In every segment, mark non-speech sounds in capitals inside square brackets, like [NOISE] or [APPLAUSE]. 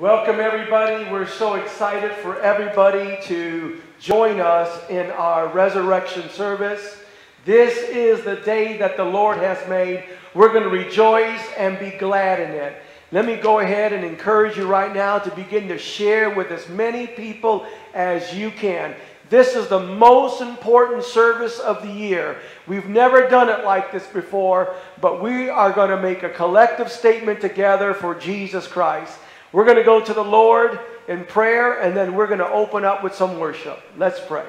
Welcome, everybody. We're so excited for everybody to join us in our resurrection service. This is the day that the Lord has made. We're going to rejoice and be glad in it. Let me go ahead and encourage you right now to begin to share with as many people as you can. This is the most important service of the year. We've never done it like this before, but we are going to make a collective statement together for Jesus Christ. We're going to go to the Lord in prayer, and then we're going to open up with some worship. Let's pray.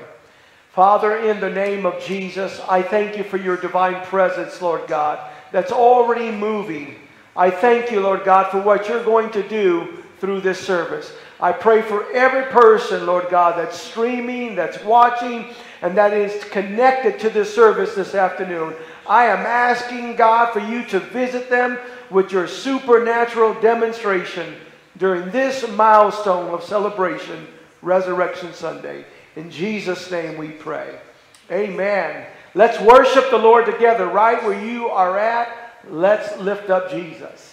Father, in the name of Jesus, I thank you for your divine presence, Lord God, that's already moving. I thank you, Lord God, for what you're going to do through this service. I pray for every person, Lord God, that's streaming, that's watching, and that is connected to this service this afternoon. I am asking God for you to visit them with your supernatural demonstration during this milestone of celebration, Resurrection Sunday. In Jesus' name we pray. Amen. Let's worship the Lord together right where you are at. Let's lift up Jesus.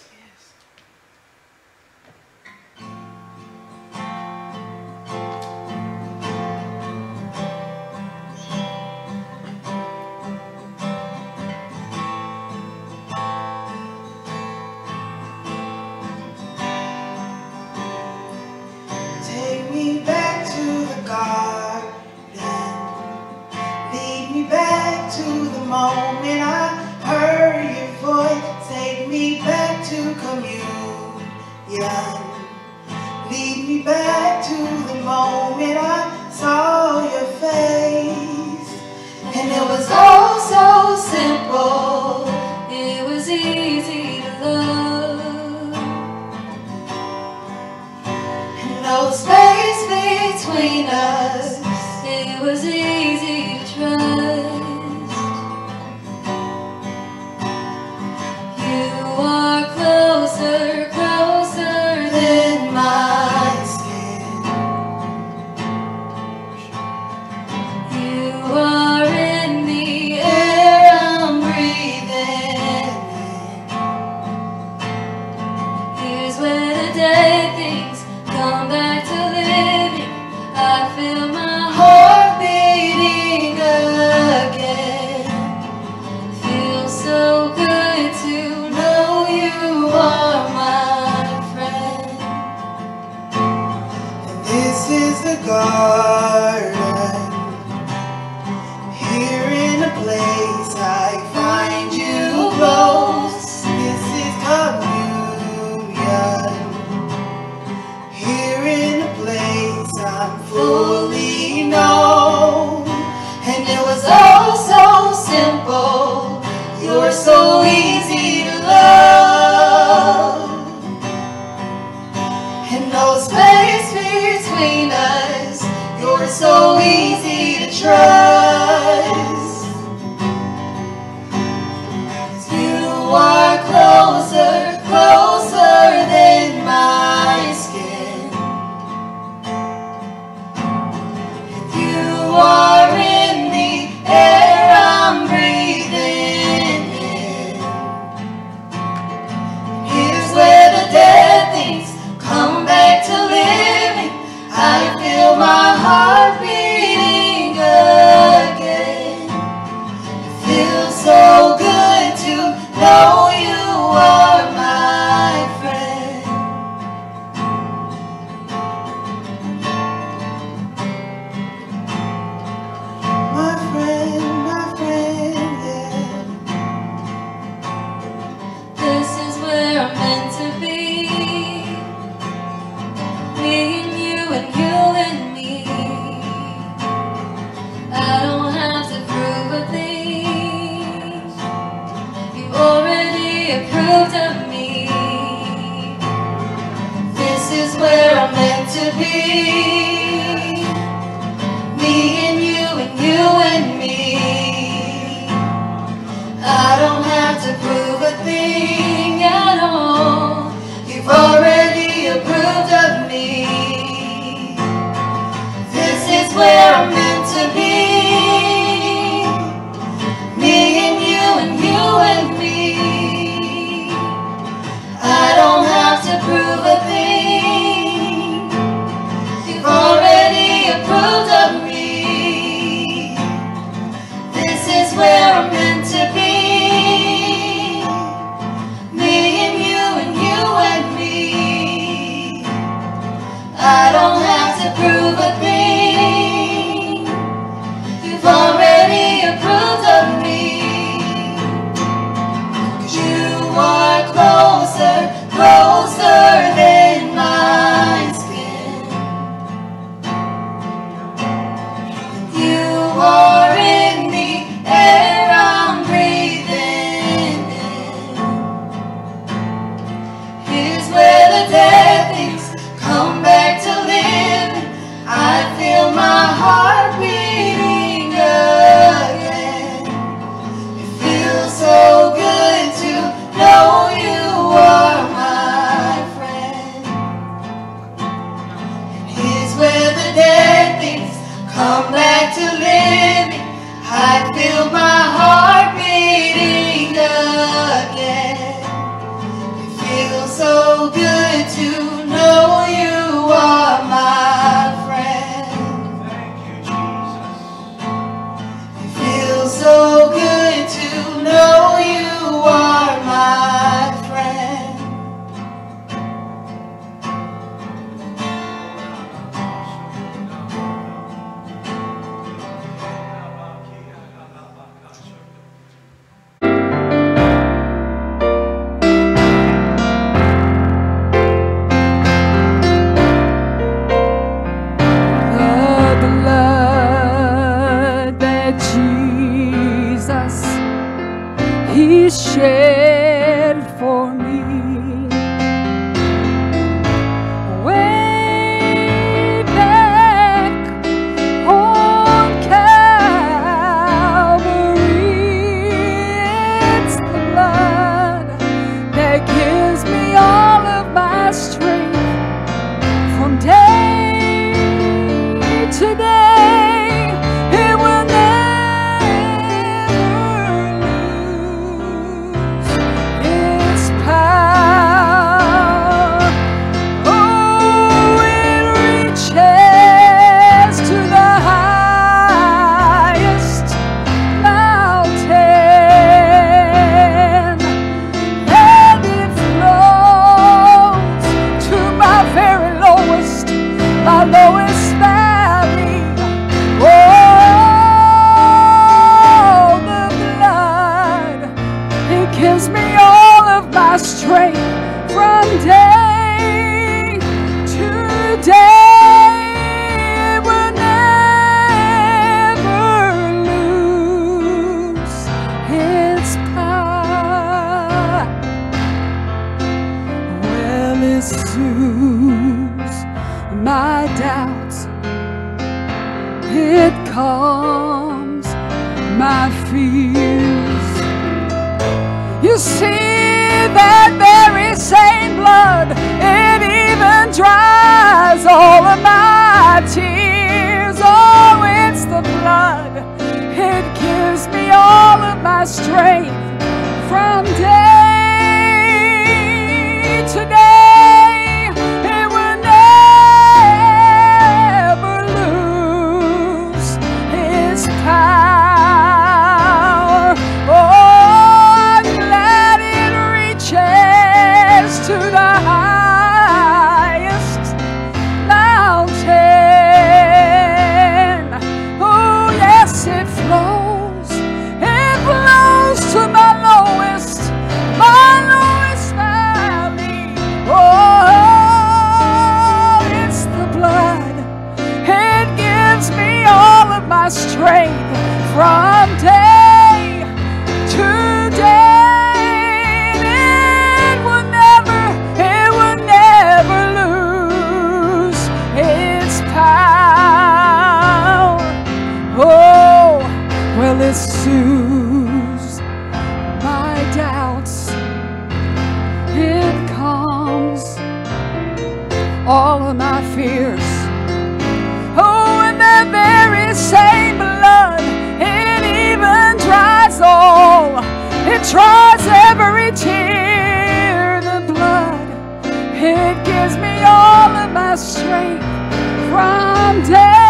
Lead me back to the moment I saw your face. And it was all so simple. It was easy to love. And No space between us. It was easy to trust. all of my fears. Oh, and the very same blood, it even dries all, it dries every tear. The blood, it gives me all of my strength from day.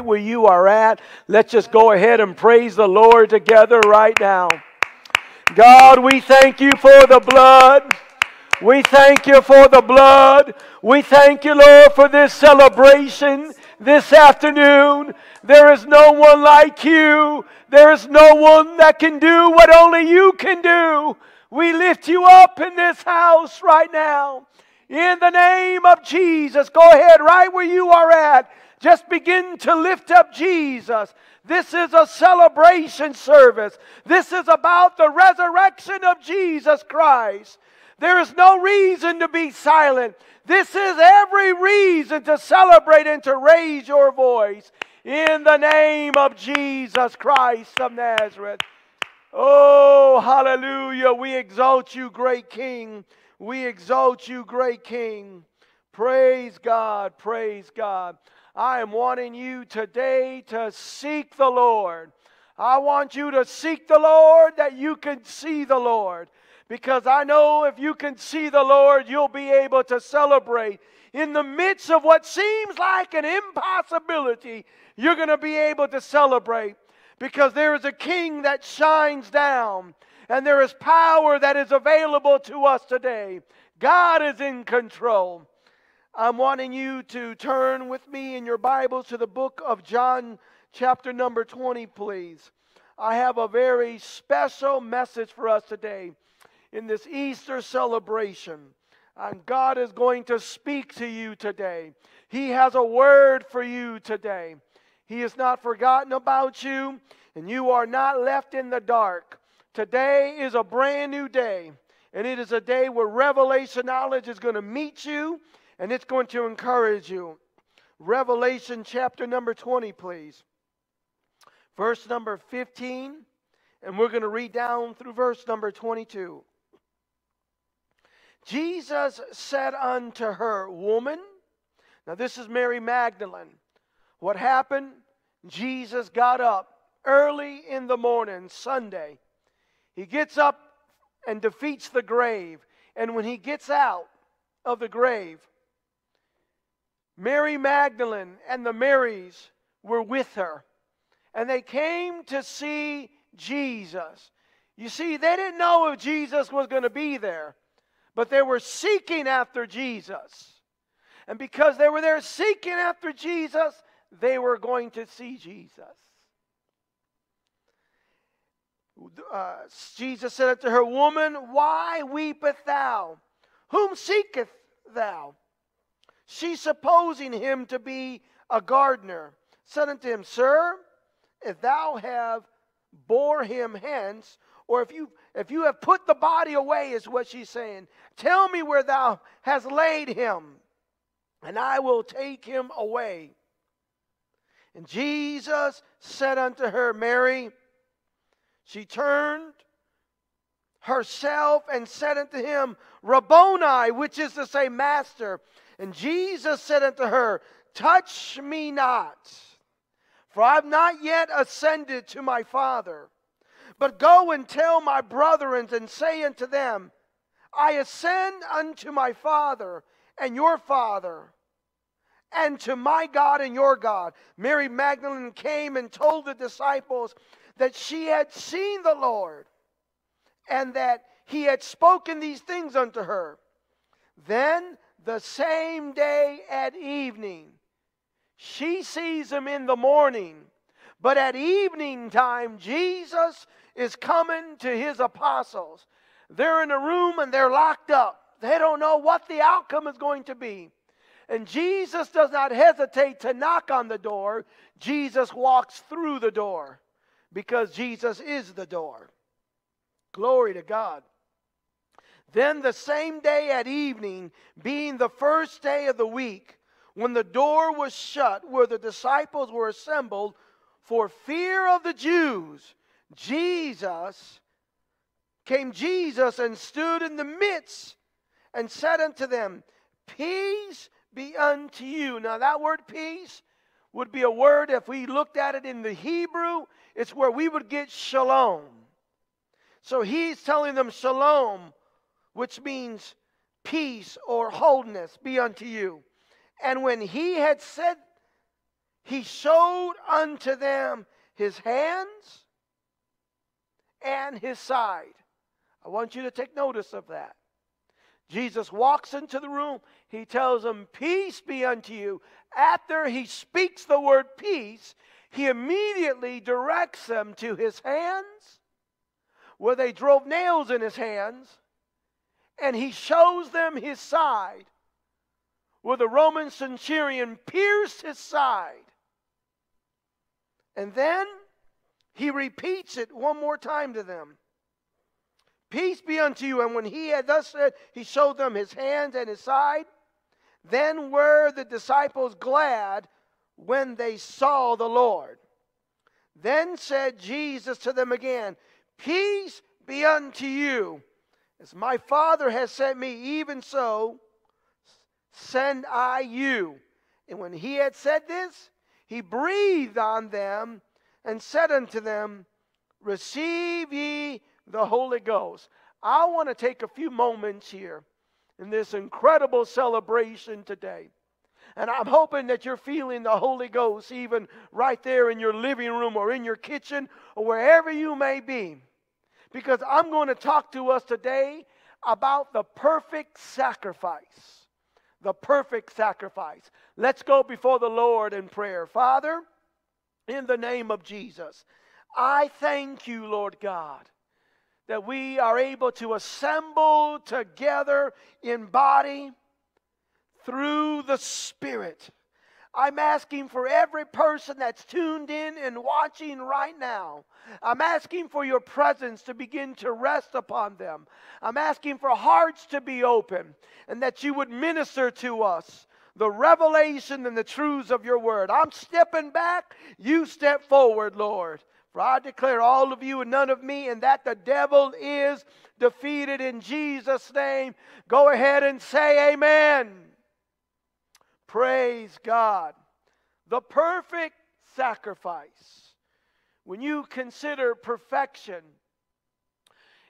Right where you are at, let's just go ahead and praise the Lord together right now. God, we thank you for the blood. We thank you for the blood. We thank you, Lord, for this celebration this afternoon. There is no one like you. There is no one that can do what only you can do. We lift you up in this house right now. In the name of Jesus, go ahead right where you are at. Just begin to lift up Jesus. This is a celebration service. This is about the resurrection of Jesus Christ. There is no reason to be silent. This is every reason to celebrate and to raise your voice in the name of Jesus Christ of Nazareth. Oh, hallelujah. We exalt you, great King. We exalt you, great King. Praise God. Praise God. I am wanting you today to seek the Lord. I want you to seek the Lord that you can see the Lord. Because I know if you can see the Lord, you'll be able to celebrate. In the midst of what seems like an impossibility, you're going to be able to celebrate. Because there is a king that shines down, and there is power that is available to us today. God is in control. I'm wanting you to turn with me in your Bibles to the book of John, chapter number 20, please. I have a very special message for us today in this Easter celebration. And God is going to speak to you today. He has a word for you today. He has not forgotten about you, and you are not left in the dark. Today is a brand new day, and it is a day where revelation knowledge is going to meet you and it's going to encourage you. Revelation chapter number 20, please. Verse number 15, and we're going to read down through verse number 22. Jesus said unto her, Woman, now this is Mary Magdalene. What happened? Jesus got up early in the morning, Sunday. He gets up and defeats the grave. And when he gets out of the grave, Mary Magdalene and the Marys were with her. And they came to see Jesus. You see, they didn't know if Jesus was going to be there, but they were seeking after Jesus. And because they were there seeking after Jesus, they were going to see Jesus. Uh, Jesus said unto her, Woman, why weepeth thou? Whom seeketh thou? She supposing him to be a gardener, said unto him, Sir, if thou have bore him hence, or if you if you have put the body away, is what she's saying, tell me where thou hast laid him, and I will take him away. And Jesus said unto her, Mary, she turned herself and said unto him, Rabboni, which is to say, Master. And Jesus said unto her, Touch me not, for I have not yet ascended to my Father. But go and tell my brethren and say unto them, I ascend unto my Father and your Father, and to my God and your God. Mary Magdalene came and told the disciples that she had seen the Lord and that he had spoken these things unto her. Then the same day at evening. She sees him in the morning, but at evening time, Jesus is coming to his apostles. They're in a room and they're locked up. They don't know what the outcome is going to be. And Jesus does not hesitate to knock on the door. Jesus walks through the door because Jesus is the door. Glory to God. Then the same day at evening, being the first day of the week, when the door was shut where the disciples were assembled, for fear of the Jews, Jesus came Jesus and stood in the midst and said unto them, Peace be unto you. Now, that word peace would be a word, if we looked at it in the Hebrew, it's where we would get shalom. So he's telling them shalom, which means peace or wholeness be unto you. And when he had said, he showed unto them his hands and his side. I want you to take notice of that. Jesus walks into the room. He tells them, Peace be unto you. After he speaks the word peace, he immediately directs them to his hands, where they drove nails in his hands, and he shows them his side, where the Roman centurion pierced his side. And then he repeats it one more time to them. Peace be unto you. And when he had thus said, he showed them his hands and his side. Then were the disciples glad when they saw the Lord. Then said Jesus to them again, Peace be unto you. As my Father has sent me, even so send I you. And when he had said this, he breathed on them and said unto them, Receive ye the Holy Ghost. I want to take a few moments here in this incredible celebration today. And I'm hoping that you're feeling the Holy Ghost even right there in your living room or in your kitchen or wherever you may be. Because I'm going to talk to us today about the perfect sacrifice. The perfect sacrifice. Let's go before the Lord in prayer. Father, in the name of Jesus, I thank you, Lord God that we are able to assemble together in body through the Spirit. I'm asking for every person that's tuned in and watching right now. I'm asking for your presence to begin to rest upon them. I'm asking for hearts to be open and that you would minister to us the revelation and the truths of your word. I'm stepping back, you step forward, Lord. For I declare all of you and none of me, and that the devil is defeated in Jesus' name. Go ahead and say amen. Praise God. The perfect sacrifice. When you consider perfection,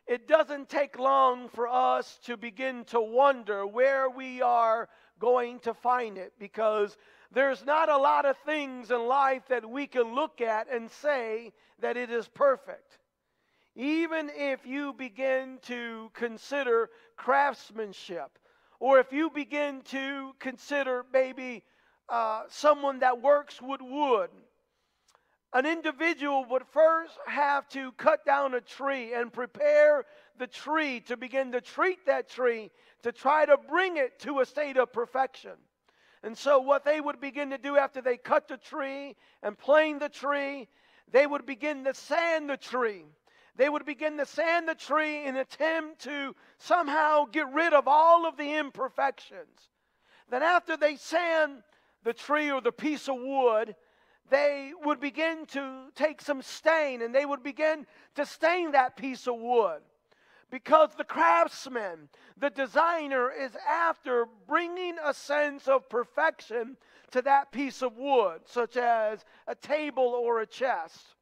it doesn't take long for us to begin to wonder where we are going to find it because there's not a lot of things in life that we can look at and say that it is perfect. Even if you begin to consider craftsmanship, or if you begin to consider maybe uh, someone that works with wood, an individual would first have to cut down a tree and prepare the tree to begin to treat that tree to try to bring it to a state of perfection. And so, what they would begin to do after they cut the tree and plane the tree, they would begin to sand the tree. They would begin to sand the tree in attempt to somehow get rid of all of the imperfections. Then, after they sand the tree or the piece of wood, they would begin to take some stain and they would begin to stain that piece of wood because the craftsman, the designer, is after bringing a sense of perfection to that piece of wood, such as a table or a chest.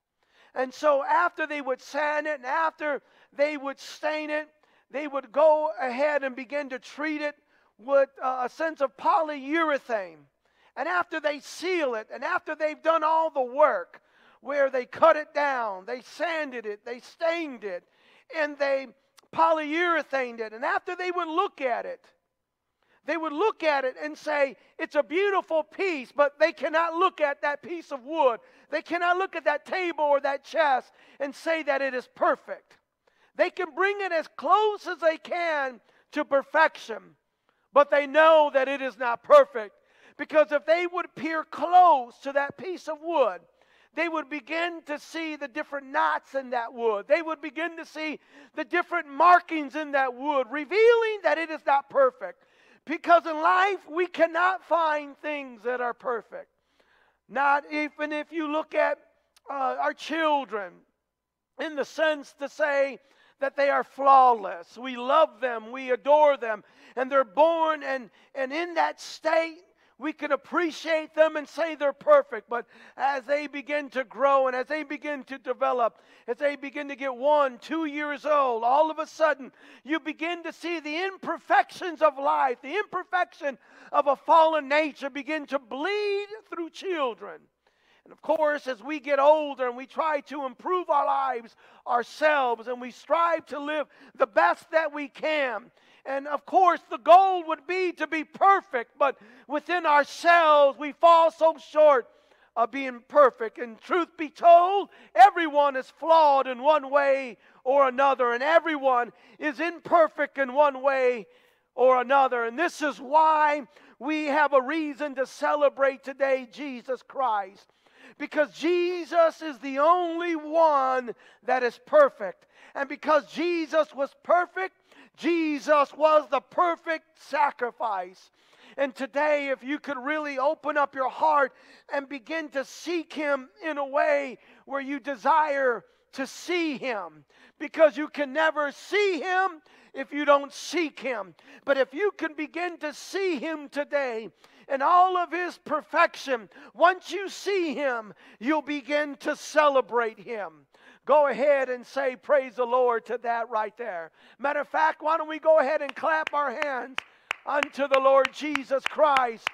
And so, after they would sand it and after they would stain it, they would go ahead and begin to treat it with uh, a sense of polyurethane. And after they seal it, and after they've done all the work, where they cut it down, they sanded it, they stained it, and they polyurethaned it. And after they would look at it, they would look at it and say, It's a beautiful piece, but they cannot look at that piece of wood. They cannot look at that table or that chest and say that it is perfect. They can bring it as close as they can to perfection, but they know that it is not perfect. Because if they would peer close to that piece of wood, they would begin to see the different knots in that wood. They would begin to see the different markings in that wood, revealing that it is not perfect. Because in life, we cannot find things that are perfect. Not even if you look at uh, our children, in the sense to say that they are flawless. We love them, we adore them, and they're born, and, and in that state, we can appreciate them and say they're perfect. But as they begin to grow and as they begin to develop, as they begin to get one, two years old, all of a sudden you begin to see the imperfections of life, the imperfection of a fallen nature begin to bleed through children. And of course, as we get older and we try to improve our lives ourselves and we strive to live the best that we can, and of course, the goal would be to be perfect, but within ourselves, we fall so short of being perfect. And truth be told, everyone is flawed in one way or another, and everyone is imperfect in one way or another. And this is why we have a reason to celebrate today Jesus Christ because Jesus is the only one that is perfect. And because Jesus was perfect, Jesus was the perfect sacrifice. And today, if you could really open up your heart and begin to seek Him in a way where you desire to see Him, because you can never see Him if you don't seek Him. But if you can begin to see Him today, and all of his perfection. Once you see him, you'll begin to celebrate him. Go ahead and say, Praise the Lord to that right there. Matter of fact, why don't we go ahead and clap our hands unto the Lord Jesus Christ,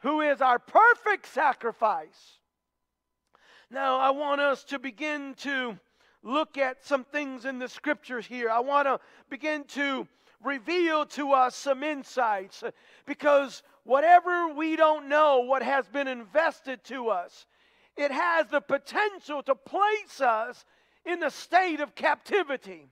who is our perfect sacrifice. Now, I want us to begin to look at some things in the scriptures here. I want to begin to reveal to us some insights because whatever we don't know, what has been invested to us, it has the potential to place us in a state of captivity.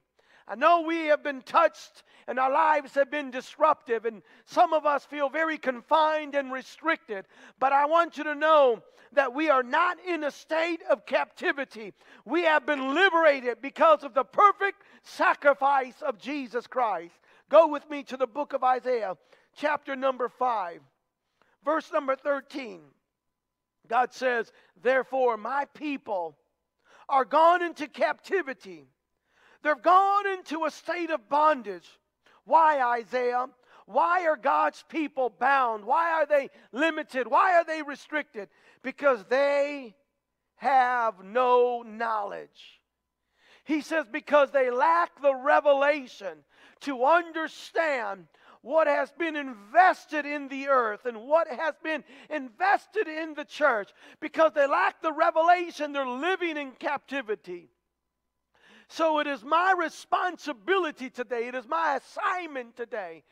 I know we have been touched and our lives have been disruptive, and some of us feel very confined and restricted. But I want you to know that we are not in a state of captivity. We have been liberated because of the perfect sacrifice of Jesus Christ. Go with me to the book of Isaiah, chapter number 5, verse number 13. God says, Therefore, my people are gone into captivity. They're gone into a state of bondage. Why, Isaiah? Why are God's people bound? Why are they limited? Why are they restricted? Because they have no knowledge. He says, because they lack the revelation to understand what has been invested in the earth and what has been invested in the church. Because they lack the revelation, they're living in captivity. So it is my responsibility today, it is my assignment today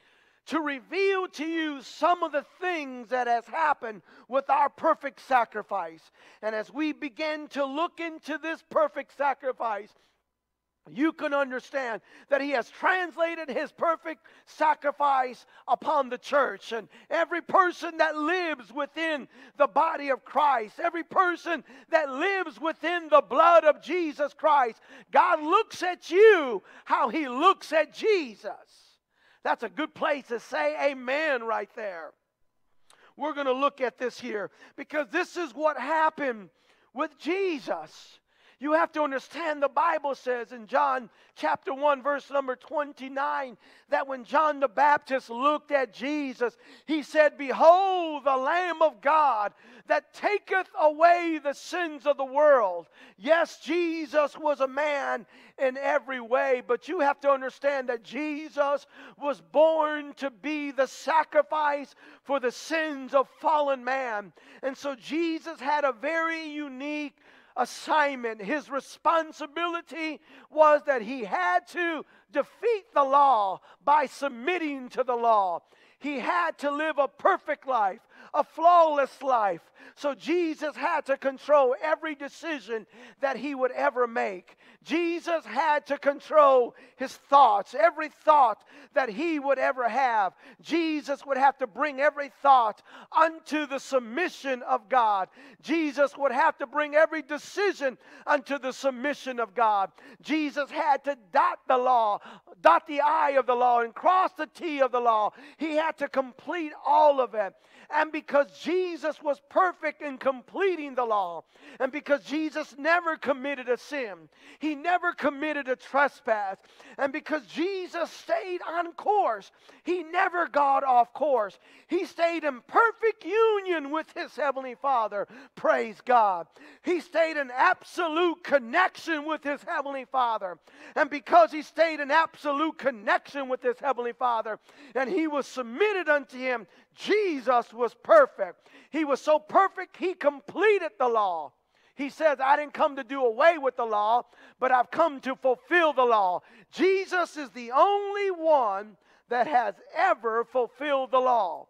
to reveal to you some of the things that has happened with our perfect sacrifice. And as we begin to look into this perfect sacrifice, you can understand that he has translated his perfect sacrifice upon the church and every person that lives within the body of Christ, every person that lives within the blood of Jesus Christ. God looks at you how he looks at Jesus. That's a good place to say amen right there. We're going to look at this here because this is what happened with Jesus. You have to understand the Bible says in John chapter 1, verse number 29, that when John the Baptist looked at Jesus, he said, Behold, the Lamb of God that taketh away the sins of the world. Yes, Jesus was a man in every way, but you have to understand that Jesus was born to be the sacrifice for the sins of fallen man. And so Jesus had a very unique assignment, his responsibility was that he had to defeat the law by submitting to the law. He had to live a perfect life, a flawless life. So Jesus had to control every decision that he would ever make. Jesus had to control his thoughts, every thought that he would ever have. Jesus would have to bring every thought unto the submission of God. Jesus would have to bring every decision unto the submission of God. Jesus had to dot the law, dot the I of the law, and cross the T of the law. He had to complete all of it. And because Jesus was perfect in completing the law, and because Jesus never committed a sin, he never committed a trespass, and because Jesus stayed on course, he never got off course. He stayed in perfect union with his Heavenly Father. Praise God. He stayed in absolute connection with his Heavenly Father. And because he stayed in absolute connection with his Heavenly Father, and he was submitted unto him, Jesus was perfect. He was so perfect, he completed the law. He says, I didn't come to do away with the law, but I've come to fulfill the law. Jesus is the only one that has ever fulfilled the law.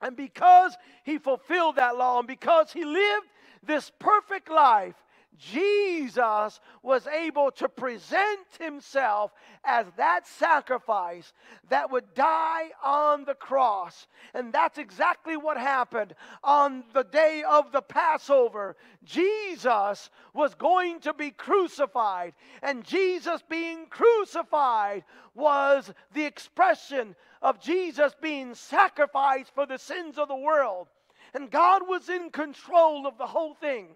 And because he fulfilled that law and because he lived this perfect life, Jesus was able to present himself as that sacrifice that would die on the cross. And that's exactly what happened on the day of the Passover. Jesus was going to be crucified, and Jesus being crucified was the expression of Jesus being sacrificed for the sins of the world. And God was in control of the whole thing.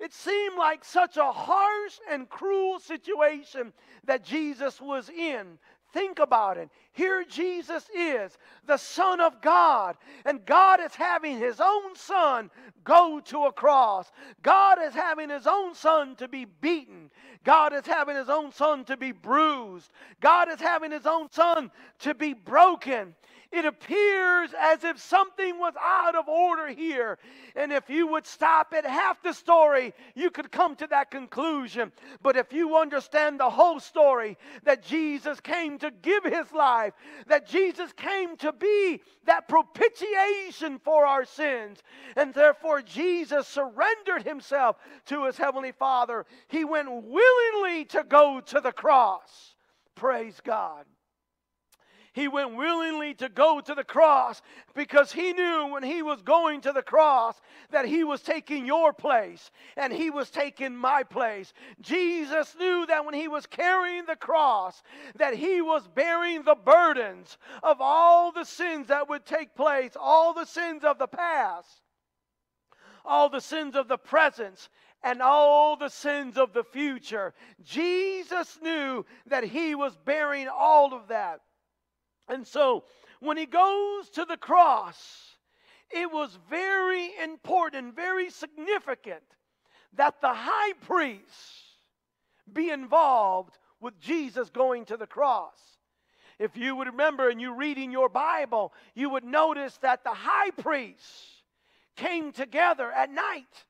It seemed like such a harsh and cruel situation that Jesus was in. Think about it. Here Jesus is, the Son of God, and God is having His own Son go to a cross. God is having His own Son to be beaten. God is having His own Son to be bruised. God is having His own Son to be broken it appears as if something was out of order here. And if you would stop at half the story, you could come to that conclusion. But if you understand the whole story, that Jesus came to give his life, that Jesus came to be that propitiation for our sins, and therefore Jesus surrendered himself to his heavenly Father, he went willingly to go to the cross. Praise God. He went willingly to go to the cross because he knew when he was going to the cross that he was taking your place and he was taking my place. Jesus knew that when he was carrying the cross that he was bearing the burdens of all the sins that would take place, all the sins of the past, all the sins of the present, and all the sins of the future. Jesus knew that he was bearing all of that. And so when he goes to the cross, it was very important, very significant that the high priest be involved with Jesus going to the cross. If you would remember and you reading your Bible, you would notice that the high priest came together at night.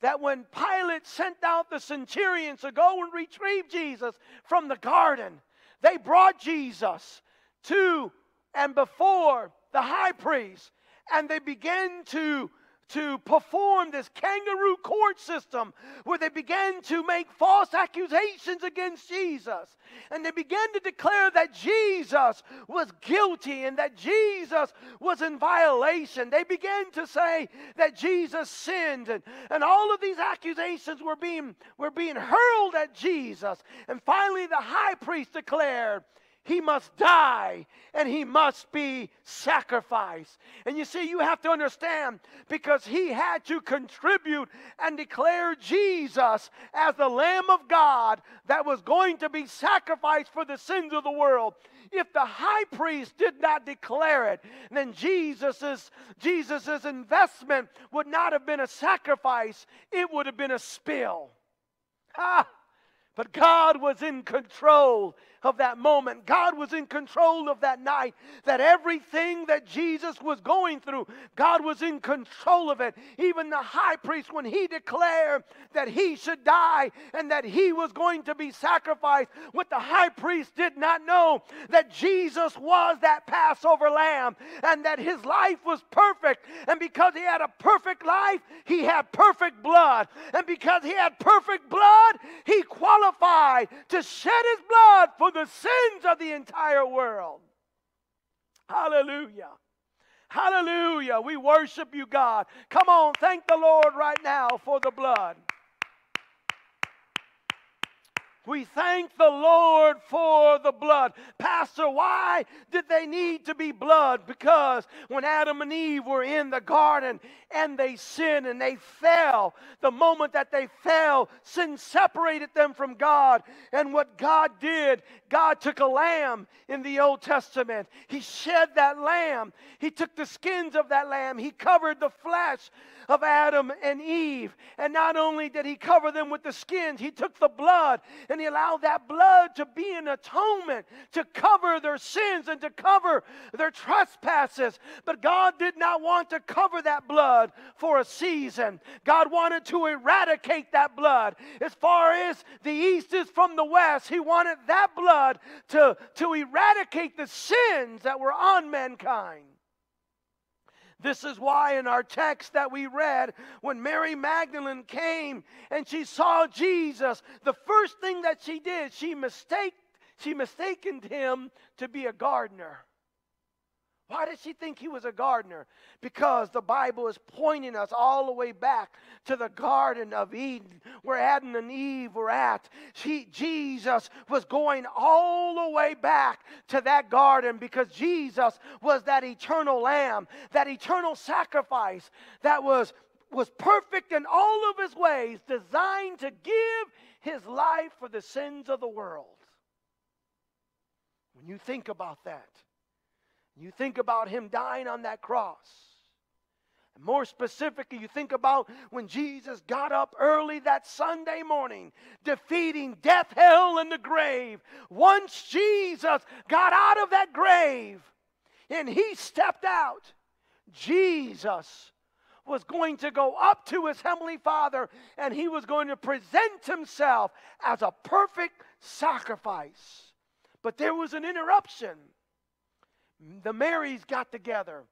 That when Pilate sent out the centurions to go and retrieve Jesus from the garden, they brought Jesus to and before the high priest, and they began to to perform this kangaroo court system where they began to make false accusations against Jesus. And they began to declare that Jesus was guilty and that Jesus was in violation. They began to say that Jesus sinned. And, and all of these accusations were being, were being hurled at Jesus. And finally, the high priest declared he must die and he must be sacrificed. And you see, you have to understand because he had to contribute and declare Jesus as the Lamb of God that was going to be sacrificed for the sins of the world. If the high priest did not declare it, then Jesus's, Jesus's investment would not have been a sacrifice, it would have been a spill. Ha! But God was in control of that moment. God was in control of that night. That everything that Jesus was going through, God was in control of it. Even the high priest, when he declared that he should die and that he was going to be sacrificed, what the high priest did not know that Jesus was that Passover lamb and that his life was perfect. And because he had a perfect life, he had perfect blood. And because he had perfect blood, he qualified to shed his blood for the sins of the entire world. Hallelujah. Hallelujah. We worship you, God. Come on, thank the Lord right now for the blood. We thank the Lord for the blood. Pastor, why did they need to be blood? Because when Adam and Eve were in the garden and they sinned and they fell, the moment that they fell, sin separated them from God. And what God did, God took a lamb in the Old Testament. He shed that lamb. He took the skins of that lamb. He covered the flesh of Adam and Eve. And not only did he cover them with the skins, he took the blood and he allowed that blood to be an atonement to cover their sins and to cover their trespasses. But God did not want to cover that blood for a season. God wanted to eradicate that blood. As far as the east is from the west, he wanted that blood to, to eradicate the sins that were on mankind. This is why in our text that we read, when Mary Magdalene came and she saw Jesus, the first thing that she did, she mistake, she mistaken him to be a gardener. Why did she think he was a gardener? Because the Bible is pointing us all the way back to the Garden of Eden, where Adam and Eve were at. She, Jesus was going all the way back to that garden because Jesus was that eternal lamb, that eternal sacrifice that was, was perfect in all of his ways, designed to give his life for the sins of the world. When you think about that, you think about him dying on that cross. And more specifically, you think about when Jesus got up early that Sunday morning, defeating death, hell, and the grave. Once Jesus got out of that grave and he stepped out, Jesus was going to go up to his heavenly Father and he was going to present himself as a perfect sacrifice. But there was an interruption the Marys got together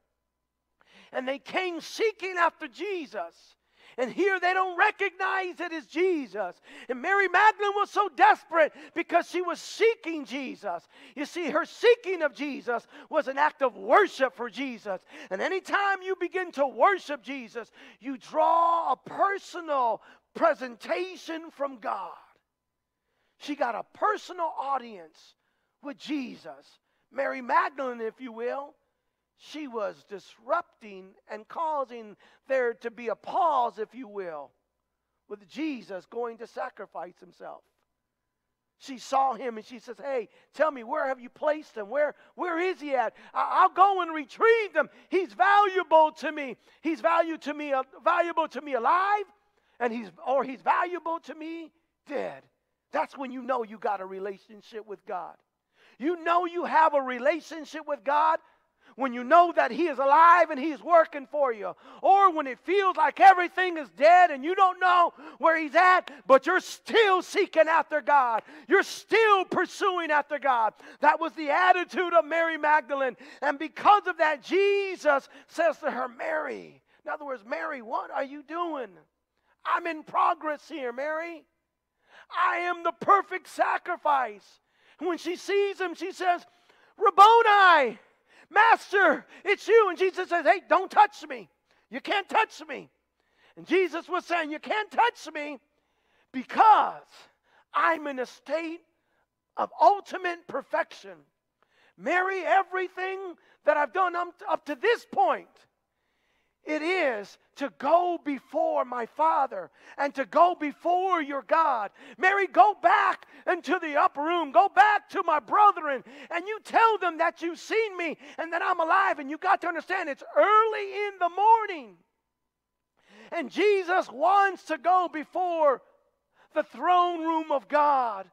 and they came seeking after Jesus. And here they don't recognize it as Jesus. And Mary Magdalene was so desperate because she was seeking Jesus. You see, her seeking of Jesus was an act of worship for Jesus. And anytime you begin to worship Jesus, you draw a personal presentation from God. She got a personal audience with Jesus. Mary Magdalene, if you will, she was disrupting and causing there to be a pause, if you will, with Jesus going to sacrifice himself. She saw him and she says, Hey, tell me, where have you placed him? Where, where is he at? I'll go and retrieve him. He's valuable to me. He's value to me, uh, valuable to me alive, and he's or he's valuable to me dead. That's when you know you got a relationship with God. You know you have a relationship with God when you know that He is alive and He's working for you. Or when it feels like everything is dead and you don't know where He's at, but you're still seeking after God. You're still pursuing after God. That was the attitude of Mary Magdalene. And because of that, Jesus says to her, Mary, in other words, Mary, what are you doing? I'm in progress here, Mary. I am the perfect sacrifice. When she sees him, she says, Rabboni, Master, it's you. And Jesus says, Hey, don't touch me. You can't touch me. And Jesus was saying, You can't touch me because I'm in a state of ultimate perfection. Mary, everything that I've done up to this point it is to go before my Father and to go before your God. Mary, go back into the upper room. Go back to my brethren and you tell them that you've seen me and that I'm alive. And you got to understand it's early in the morning. And Jesus wants to go before the throne room of God.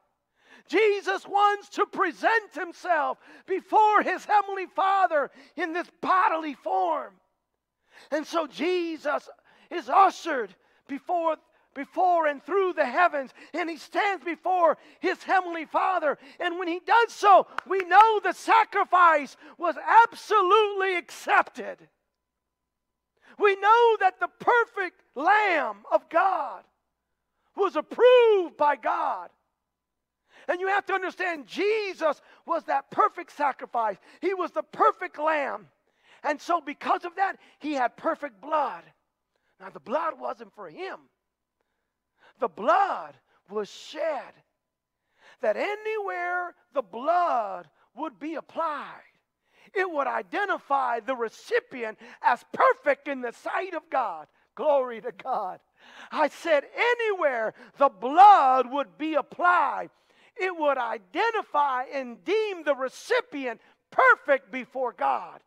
Jesus wants to present himself before his heavenly Father in this bodily form. And so Jesus is ushered before before and through the heavens, and he stands before his heavenly Father. And when he does so, we know the sacrifice was absolutely accepted. We know that the perfect Lamb of God was approved by God. And you have to understand, Jesus was that perfect sacrifice. He was the perfect lamb. And so, because of that, he had perfect blood. Now, the blood wasn't for him, the blood was shed that anywhere the blood would be applied, it would identify the recipient as perfect in the sight of God. Glory to God. I said, anywhere the blood would be applied, it would identify and deem the recipient perfect before God.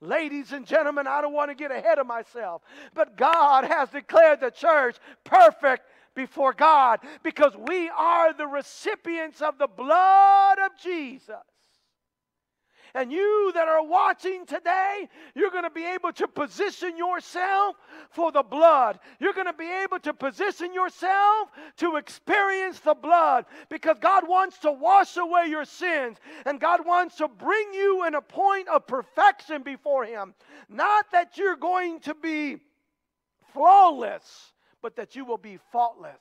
Ladies and gentlemen, I don't want to get ahead of myself, but God has declared the church perfect before God because we are the recipients of the blood of Jesus. And you that are watching today, you're going to be able to position yourself for the blood. You're going to be able to position yourself to experience the blood because God wants to wash away your sins and God wants to bring you in a point of perfection before Him. Not that you're going to be flawless, but that you will be faultless.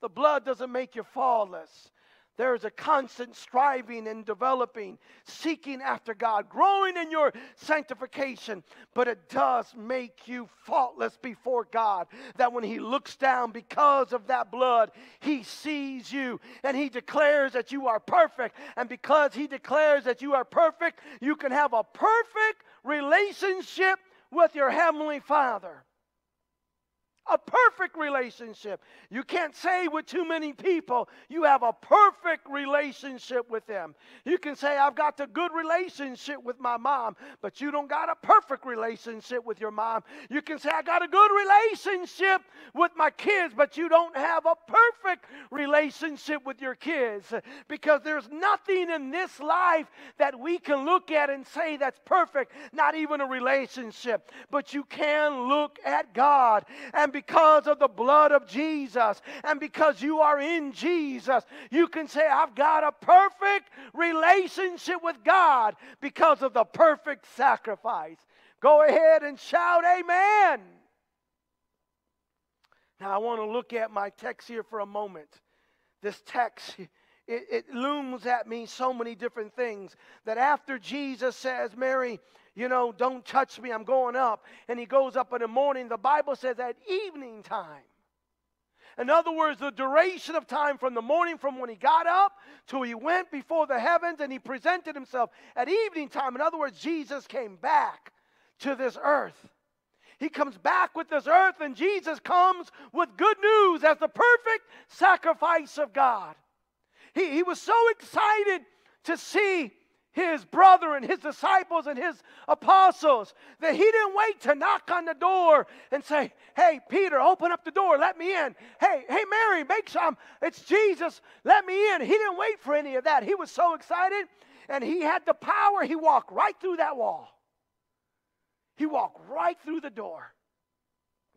The blood doesn't make you flawless. There is a constant striving and developing, seeking after God, growing in your sanctification, but it does make you faultless before God. That when He looks down because of that blood, He sees you and He declares that you are perfect. And because He declares that you are perfect, you can have a perfect relationship with your Heavenly Father a perfect relationship. You can't say with too many people you have a perfect relationship with them. You can say, I've got a good relationship with my mom, but you don't got a perfect relationship with your mom. You can say, I got a good relationship with my kids, but you don't have a perfect relationship with your kids because there's nothing in this life that we can look at and say that's perfect, not even a relationship. But you can look at God and because of the blood of Jesus and because you are in Jesus, you can say, I've got a perfect relationship with God because of the perfect sacrifice. Go ahead and shout, Amen. Now, I want to look at my text here for a moment. This text, it, it, looms at me so many different things that after Jesus says, Mary, you know, don't touch me, I'm going up. And he goes up in the morning. The Bible says at evening time. In other words, the duration of time from the morning from when he got up till he went before the heavens and he presented himself at evening time. In other words, Jesus came back to this earth. He comes back with this earth, and Jesus comes with good news as the perfect sacrifice of God. He, he was so excited to see his brother and his disciples and his apostles that he didn't wait to knock on the door and say, Hey, Peter, open up the door, let me in. Hey, hey, Mary, make some. It's Jesus, let me in. He didn't wait for any of that. He was so excited and he had the power. He walked right through that wall, he walked right through the door.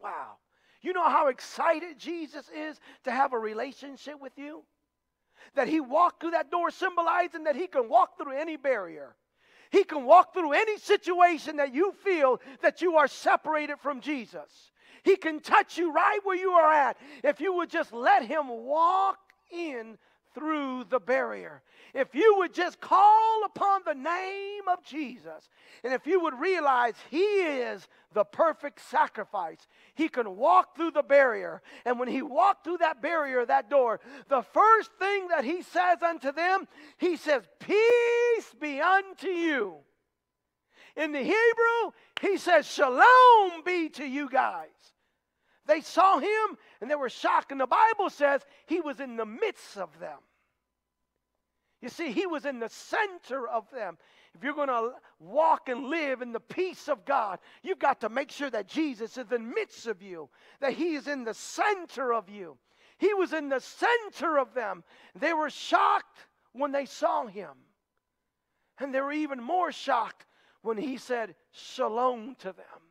Wow. You know how excited Jesus is to have a relationship with you? That he walked through that door, symbolizing that he can walk through any barrier. He can walk through any situation that you feel that you are separated from Jesus. He can touch you right where you are at if you would just let him walk in through the barrier. If you would just call upon the name of Jesus, and if you would realize He is the perfect sacrifice, He can walk through the barrier. And when He walked through that barrier, that door, the first thing that He says unto them, He says, Peace be unto you. In the Hebrew, He says, Shalom be to you guys. They saw him and they were shocked. And the Bible says he was in the midst of them. You see, he was in the center of them. If you're going to walk and live in the peace of God, you've got to make sure that Jesus is in the midst of you, that he is in the center of you. He was in the center of them. They were shocked when they saw him. And they were even more shocked when he said shalom to them.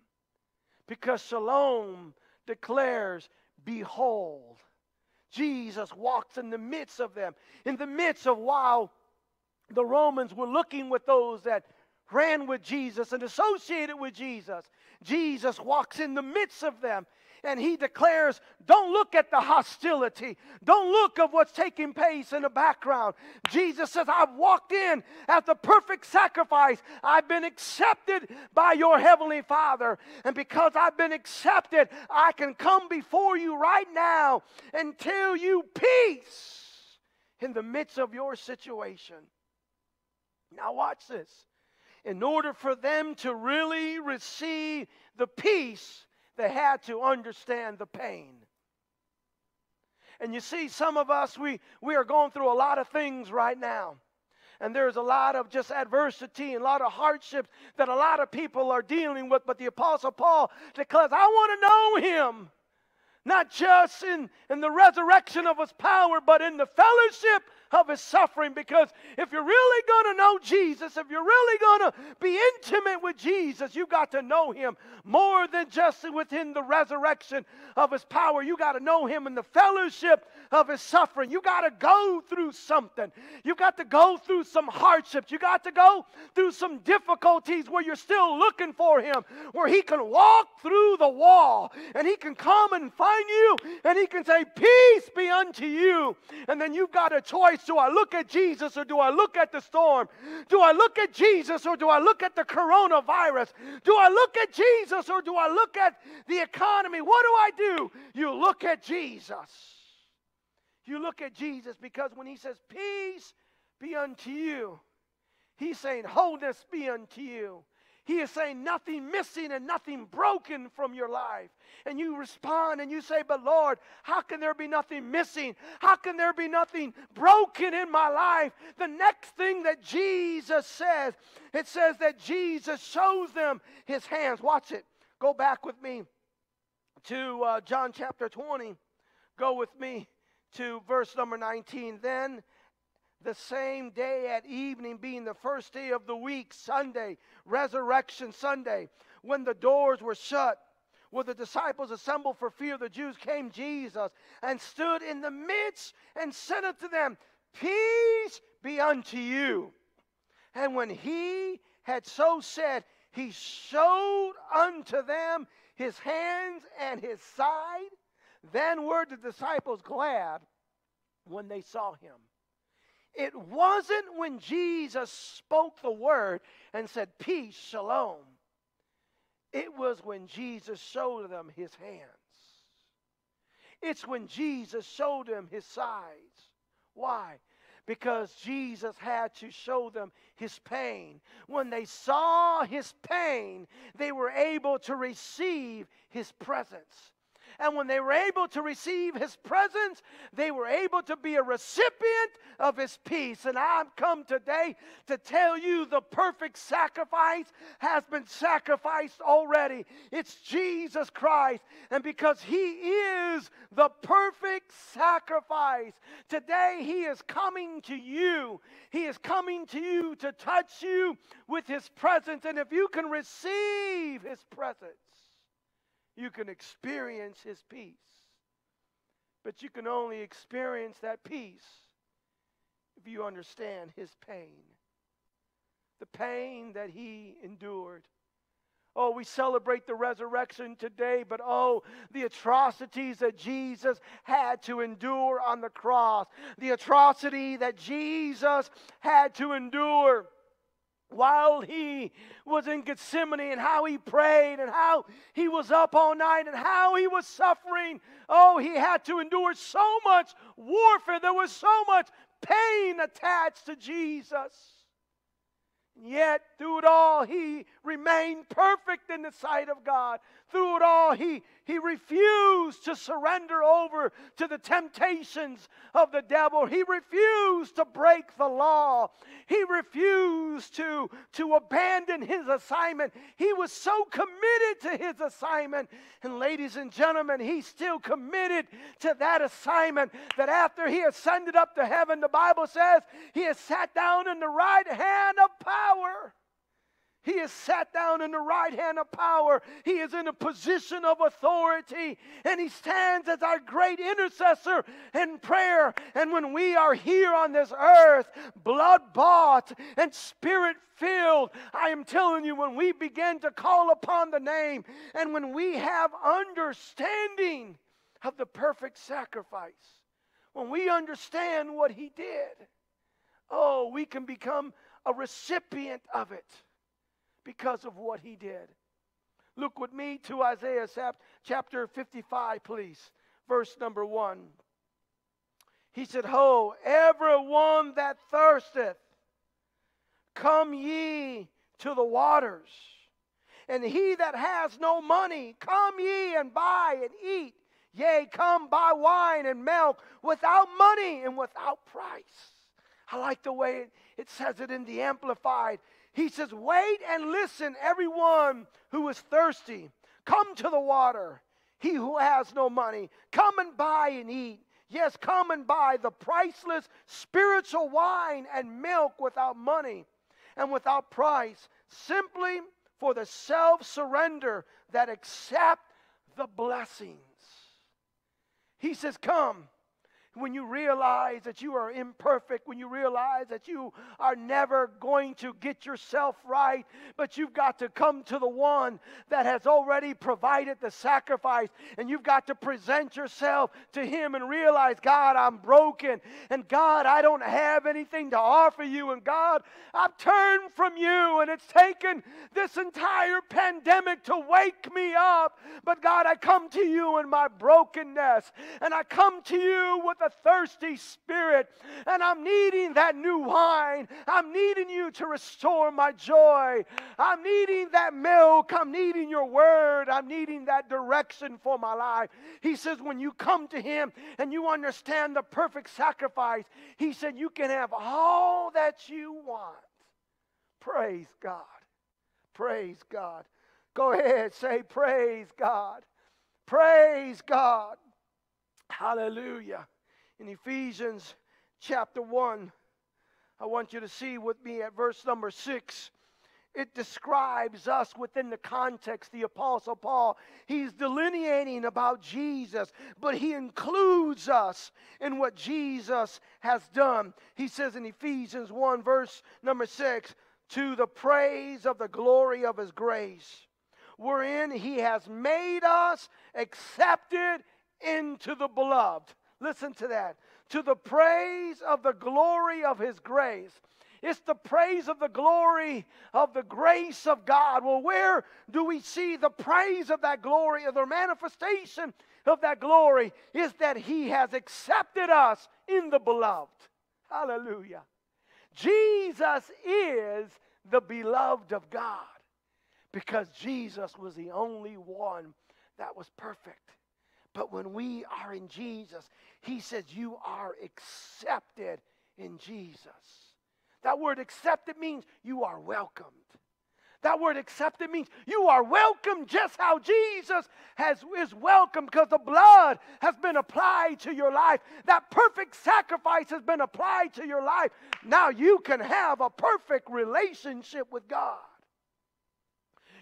Because shalom declares, behold. Jesus walks in the midst of them, in the midst of while the Romans were looking with those that ran with Jesus and associated with Jesus. Jesus walks in the midst of them and he declares, Don't look at the hostility. Don't look of what's taking place in the background. Jesus says, I've walked in as the perfect sacrifice. I've been accepted by your heavenly Father. And because I've been accepted, I can come before you right now and tell you peace in the midst of your situation. Now, watch this. In order for them to really receive the peace they had to understand the pain. And you see, some of us, we, we are going through a lot of things right now. And there's a lot of just adversity and a lot of hardships that a lot of people are dealing with. But the Apostle Paul declares, I want to know him. Not just in, in the resurrection of his power, but in the fellowship of his suffering. Because if you're really going to know Jesus, if you're really going to be intimate with Jesus, you got to know him more than just within the resurrection of his power. You got to know him in the fellowship of his suffering. You got to go through something. You got to go through some hardships. You got to go through some difficulties where you're still looking for him, where he can walk through the wall and he can come and find you and he can say, Peace be unto you. And then you've got a choice do I look at Jesus or do I look at the storm? Do I look at Jesus or do I look at the coronavirus? Do I look at Jesus or do I look at the economy? What do I do? You look at Jesus. You look at Jesus because when he says, Peace be unto you, he's saying, Wholeness be unto you. He is saying nothing missing and nothing broken from your life. And you respond and you say, But Lord, how can there be nothing missing? How can there be nothing broken in my life? The next thing that Jesus says, it says that Jesus shows them his hands. Watch it. Go back with me to uh, John chapter 20. Go with me to verse number 19. Then the same day at evening, being the first day of the week, Sunday, Resurrection Sunday, when the doors were shut, where the disciples assembled for fear of the Jews, came Jesus and stood in the midst and said unto them, Peace be unto you. And when he had so said, he showed unto them his hands and his side. Then were the disciples glad when they saw him. It wasn't when Jesus spoke the word and said, Peace, shalom. It was when Jesus showed them his hands. It's when Jesus showed them his sides. Why? Because Jesus had to show them his pain. When they saw his pain, they were able to receive his presence. And when they were able to receive his presence, they were able to be a recipient of his peace. And I've come today to tell you the perfect sacrifice has been sacrificed already. It's Jesus Christ. And because he is the perfect sacrifice, today he is coming to you. He is coming to you to touch you with his presence. And if you can receive his presence, you can experience his peace. But you can only experience that peace if you understand his pain. The pain that he endured. Oh, we celebrate the resurrection today, but oh, the atrocities that Jesus had to endure on the cross, the atrocity that Jesus had to endure while he was in Gethsemane and how he prayed and how he was up all night and how he was suffering. Oh, he had to endure so much warfare. There was so much pain attached to Jesus. Yet, through it all, he remained perfect in the sight of God. Through it all, he, he refused to surrender over to the temptations of the devil. He refused to break the law. He refused to, to abandon his assignment. He was so committed to his assignment. And, ladies and gentlemen, he's still committed to that assignment that after he ascended up to heaven, the Bible says he has sat down in the right hand of power. He is sat down in the right hand of power. He is in a position of authority. And He stands as our great intercessor in prayer. And when we are here on this earth, blood bought and spirit filled, I am telling you, when we begin to call upon the name and when we have understanding of the perfect sacrifice, when we understand what He did, oh, we can become a recipient of it because of what he did. Look with me to Isaiah chapter 55, please, verse number 1. He said, Ho, everyone that thirsteth, come ye to the waters. And he that has no money, come ye and buy and eat. Yea, come buy wine and milk without money and without price. I like the way it, it says it in the Amplified. He says, Wait and listen, everyone who is thirsty. Come to the water. He who has no money, come and buy and eat. Yes, come and buy the priceless spiritual wine and milk without money and without price, simply for the self surrender that accept the blessings. He says, Come when you realize that you are imperfect, when you realize that you are never going to get yourself right, but you've got to come to the one that has already provided the sacrifice, and you've got to present yourself to Him and realize, God, I'm broken, and God, I don't have anything to offer you, and God, I've turned from you, and it's taken this entire pandemic to wake me up, but God, I come to you in my brokenness, and I come to you with a thirsty spirit, and I'm needing that new wine. I'm needing you to restore my joy. I'm needing that milk. I'm needing your word. I'm needing that direction for my life. He says, when you come to Him and you understand the perfect sacrifice, He said, you can have all that you want. Praise God. Praise God. Go ahead, say, Praise God. Praise God. Hallelujah in Ephesians chapter 1. I want you to see with me at verse number 6. It describes us within the context, the Apostle Paul. He's delineating about Jesus, but he includes us in what Jesus has done. He says in Ephesians 1, verse number 6, to the praise of the glory of his grace, wherein he has made us accepted into the beloved. Listen to that. To the praise of the glory of his grace. It's the praise of the glory of the grace of God. Well, where do we see the praise of that glory, or the manifestation of that glory? Is that He has accepted us in the beloved. Hallelujah. Jesus is the beloved of God because Jesus was the only one that was perfect. But when we are in Jesus, he says, You are accepted in Jesus. That word accepted means you are welcomed. That word accepted means you are welcome just how Jesus has, is welcome because the blood has been applied to your life. That perfect sacrifice has been applied to your life. Now you can have a perfect relationship with God.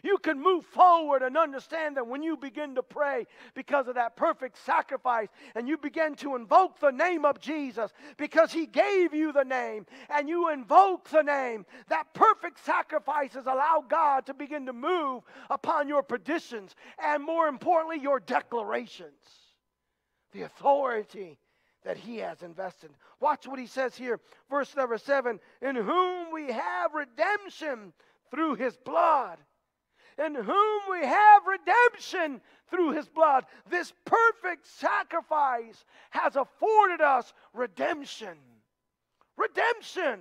You can move forward and understand that when you begin to pray because of that perfect sacrifice and you begin to invoke the name of Jesus because he gave you the name and you invoke the name, that perfect sacrifices allow God to begin to move upon your petitions and more importantly, your declarations. The authority that he has invested. Watch what he says here, verse number seven in whom we have redemption through his blood in whom we have redemption through his blood. This perfect sacrifice has afforded us redemption. Redemption.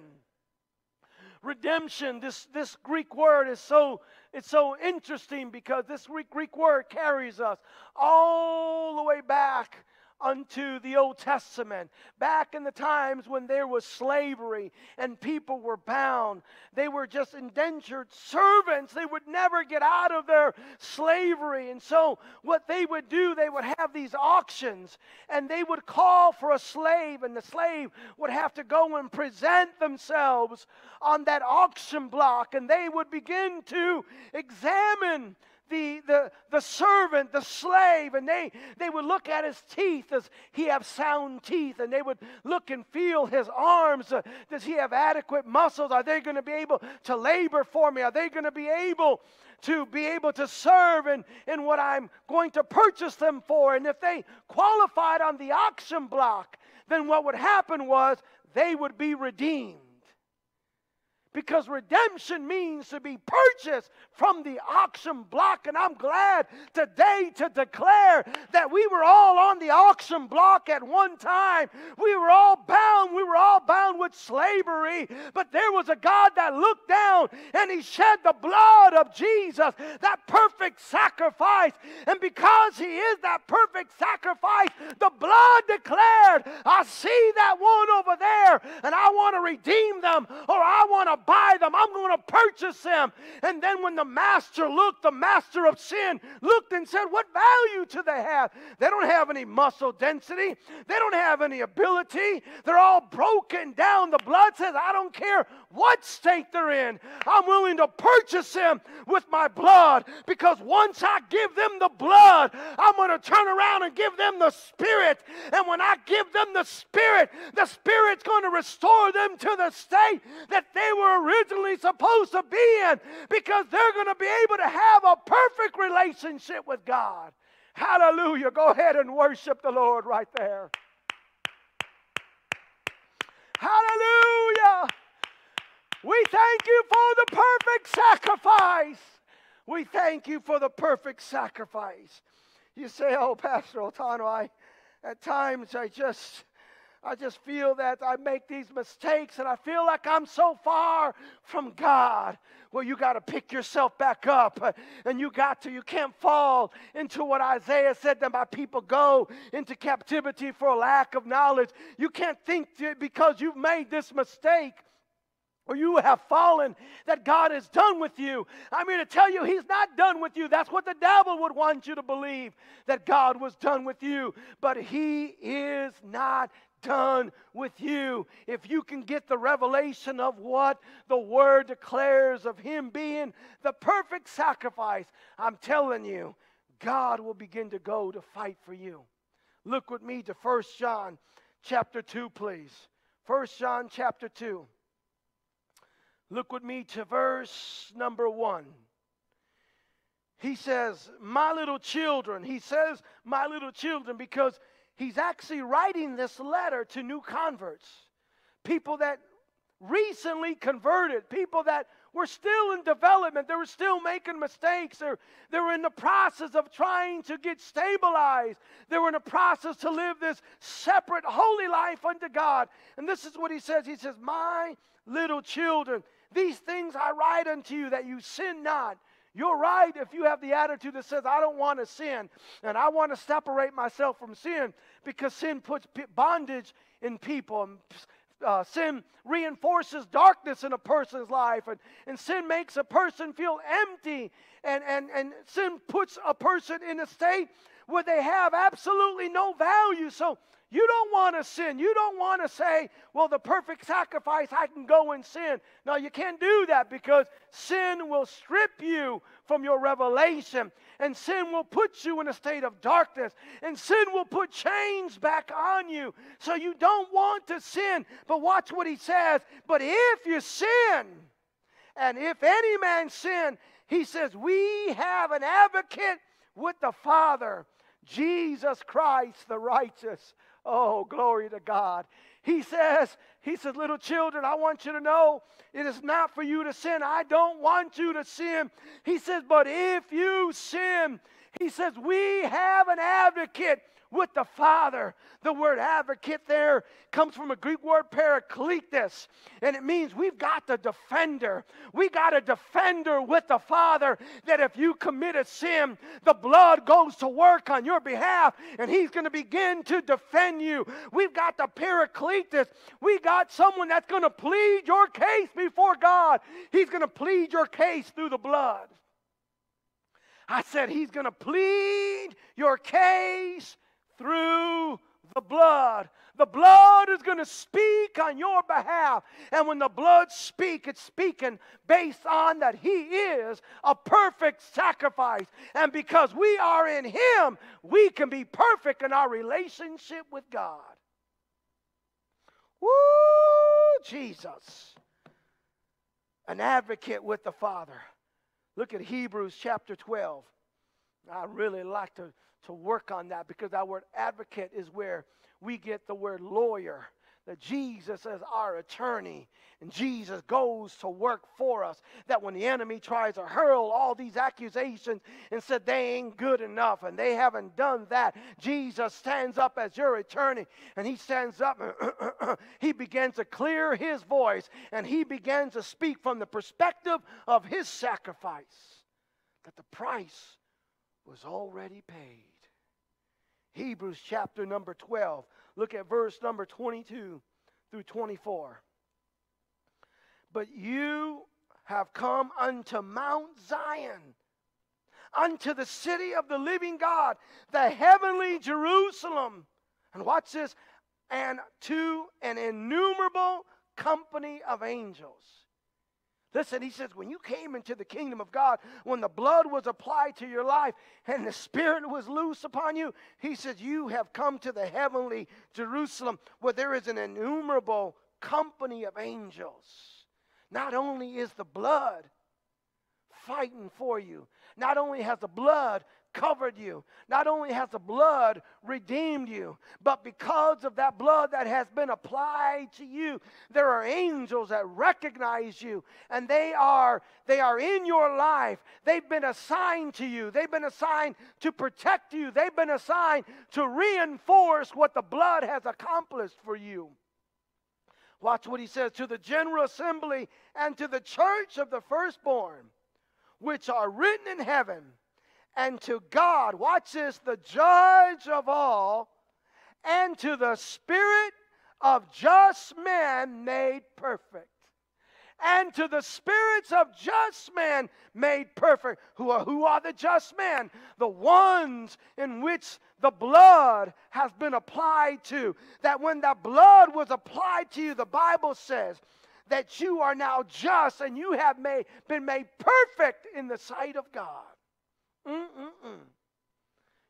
redemption, this, this Greek word is so it's so interesting because this Greek, Greek word carries us all the way back unto the Old Testament. Back in the times when there was slavery and people were bound, they were just indentured servants. They would never get out of their slavery. And so, what they would do, they would have these auctions and they would call for a slave, and the slave would have to go and present themselves on that auction block, and they would begin to examine the, the, the servant, the slave, and they, they would look at his teeth. Does he have sound teeth? And they would look and feel his arms. Uh, does he have adequate muscles? Are they going to be able to labor for me? Are they going to be able to be able to serve in, in what I'm going to purchase them for? And if they qualified on the auction block, then what would happen was they would be redeemed. Because redemption means to be purchased from the auction block. And I'm glad today to declare that we were all on the auction block at one time. We were all bound. We were all bound with slavery. But there was a God that looked down and he shed the blood of Jesus, that perfect sacrifice. And because he is that perfect sacrifice, the blood declared, I see that one over there and I want to redeem them or I want to buy them. I'm going to purchase them. And then when the master looked, the master of sin looked and said, What value do they have? They don't have any muscle density, they don't have any ability. They're all broken down. The blood says, I don't care what state they're in. I'm willing to purchase them with my blood because once I give them the blood, I'm going to turn around and give them the Spirit. And when I give them the Spirit, the Spirit's going to restore them to the state that they were originally supposed to be in because they're going to be able to have a perfect relationship with God. Hallelujah. Go ahead and worship the Lord right there. Hallelujah. We thank you for the perfect sacrifice. We thank you for the perfect sacrifice. You say, oh, Pastor Otano, I, at times I just I just feel that I make these mistakes and I feel like I'm so far from God. Well, you got to pick yourself back up uh, and you got to, you can't fall into what Isaiah said that my people go into captivity for lack of knowledge. You can't think because you've made this mistake or you have fallen that God is done with you. I'm here to tell you, He's not done with you. That's what the devil would want you to believe, that God was done with you. But He is not done with you. If you can get the revelation of what the Word declares of Him being the perfect sacrifice, I'm telling you, God will begin to go to fight for you. Look with me to 1 John chapter 2, please. 1 John chapter 2. Look with me to verse number 1. He says, My little children. He says, My little children, because he's actually writing this letter to new converts, people that recently converted, people that were still in development, they were still making mistakes, they they were in the process of trying to get stabilized, they were in the process to live this separate, holy life unto God. And this is what he says He says, My little children, these things I write unto you that you sin not. You're right if you have the attitude that says, I don't want to sin and I want to separate myself from sin because sin puts bondage in people. And, uh, sin reinforces darkness in a person's life, and, and sin makes a person feel empty, and, and, and sin puts a person in a state where they have absolutely no value. So you don't want to sin. You don't want to say, well, the perfect sacrifice, I can go and sin. No, you can't do that because sin will strip you from your revelation. And sin will put you in a state of darkness. And sin will put chains back on you. So you don't want to sin. But watch what he says. But if you sin, and if any man sin, he says, we have an advocate with the Father, Jesus Christ the righteous. Oh, glory to God. He says, He says, little children, I want you to know it is not for you to sin. I don't want you to sin. He says, but if you sin, He says, We have an advocate with the Father. The word advocate there comes from a Greek word parakletos, and it means we've got the defender. We got a defender with the Father that if you commit a sin, the blood goes to work on your behalf, and He's going to begin to defend you. We've got the parakletos. We got someone that's going to plead your case before God. He's going to plead your case through the blood. I said, He's going to plead your case through the blood. The blood is going to speak on your behalf. And when the blood speaks, it's speaking based on that He is a perfect sacrifice. And because we are in Him, we can be perfect in our relationship with God. Woo, Jesus. An advocate with the Father. Look at Hebrews chapter 12. I really like to, to work on that because that word advocate is where we get the word lawyer. That Jesus is our attorney and Jesus goes to work for us. That when the enemy tries to hurl all these accusations and said they ain't good enough and they haven't done that, Jesus stands up as your attorney and he stands up and [CLEARS THROAT] he begins to clear his voice and he begins to speak from the perspective of his sacrifice. That the price was already paid. Hebrews chapter number 12. Look at verse number 22 through 24. But you have come unto Mount Zion, unto the city of the living God, the heavenly Jerusalem. And watch this, and to an innumerable company of angels. Listen, he says, when you came into the kingdom of God, when the blood was applied to your life and the Spirit was loose upon you, he says, you have come to the heavenly Jerusalem where there is an innumerable company of angels. Not only is the blood fighting for you, not only has the blood covered you, not only has the blood redeemed you, but because of that blood that has been applied to you, there are angels that recognize you and they are they are in your life. They've been assigned to you. They've been assigned to protect you. They've been assigned to reinforce what the blood has accomplished for you. Watch what he says to the general assembly and to the church of the firstborn, which are written in heaven, and to God, watch this, the judge of all, and to the spirit of just men made perfect and to the spirits of just men made perfect. Who are, who are the just men? The ones in which the blood has been applied to. That when the blood was applied to you, the Bible says that you are now just and you have made, been made perfect in the sight of God. Mm-mm-mm.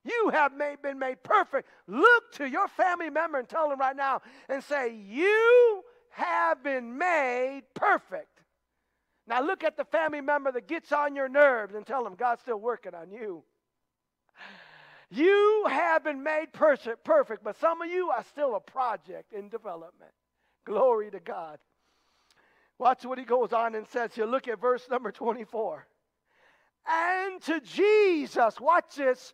You have made, been made perfect. Look to your family member and tell them right now and say, You have been made perfect. Now look at the family member that gets on your nerves and tell them God's still working on you. You have been made perfect, perfect, but some of you are still a project in development. Glory to God. Watch what he goes on and says here. Look at verse number 24. And to Jesus, watch this,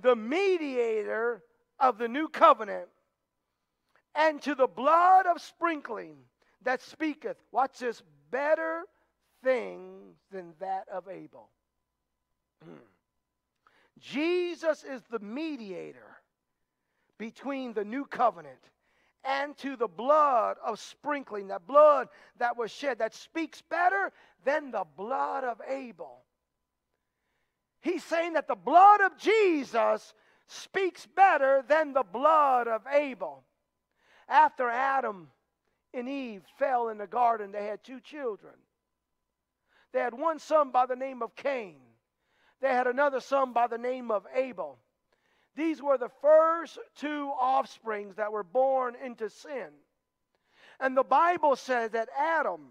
the mediator of the new covenant, and to the blood of sprinkling that speaketh, watch this, better things than that of Abel. Hmm. Jesus is the mediator between the new covenant and to the blood of sprinkling, that blood that was shed, that speaks better than the blood of Abel. He's saying that the blood of Jesus speaks better than the blood of Abel. After Adam and Eve fell in the garden, they had two children. They had one son by the name of Cain. They had another son by the name of Abel. These were the first two offsprings that were born into sin. And the Bible says that Adam,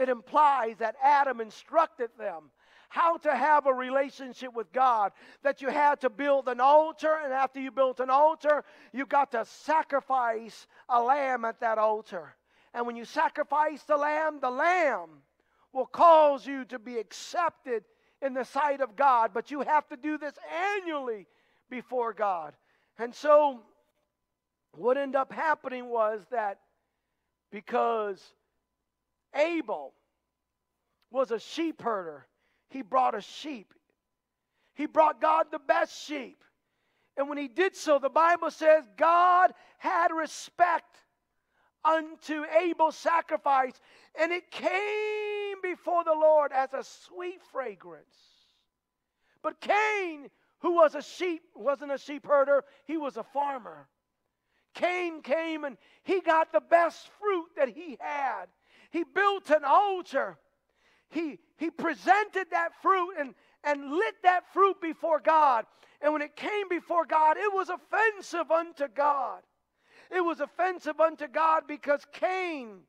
it implies that Adam instructed them how to have a relationship with God, that you had to build an altar, and after you built an altar, you got to sacrifice a lamb at that altar. And when you sacrifice the lamb, the lamb will cause you to be accepted in the sight of God, but you have to do this annually before God. And so, what ended up happening was that because Abel was a sheep herder, he brought a sheep. He brought God the best sheep. And when he did so, the Bible says God had respect unto Abel's sacrifice, and it came before the Lord as a sweet fragrance. But Cain, who was a sheep, wasn't a sheep herder, he was a farmer. Cain came and he got the best fruit that he had. He built an altar. He, he presented that fruit and, and lit that fruit before God. And when it came before God, it was offensive unto God. It was offensive unto God because Cain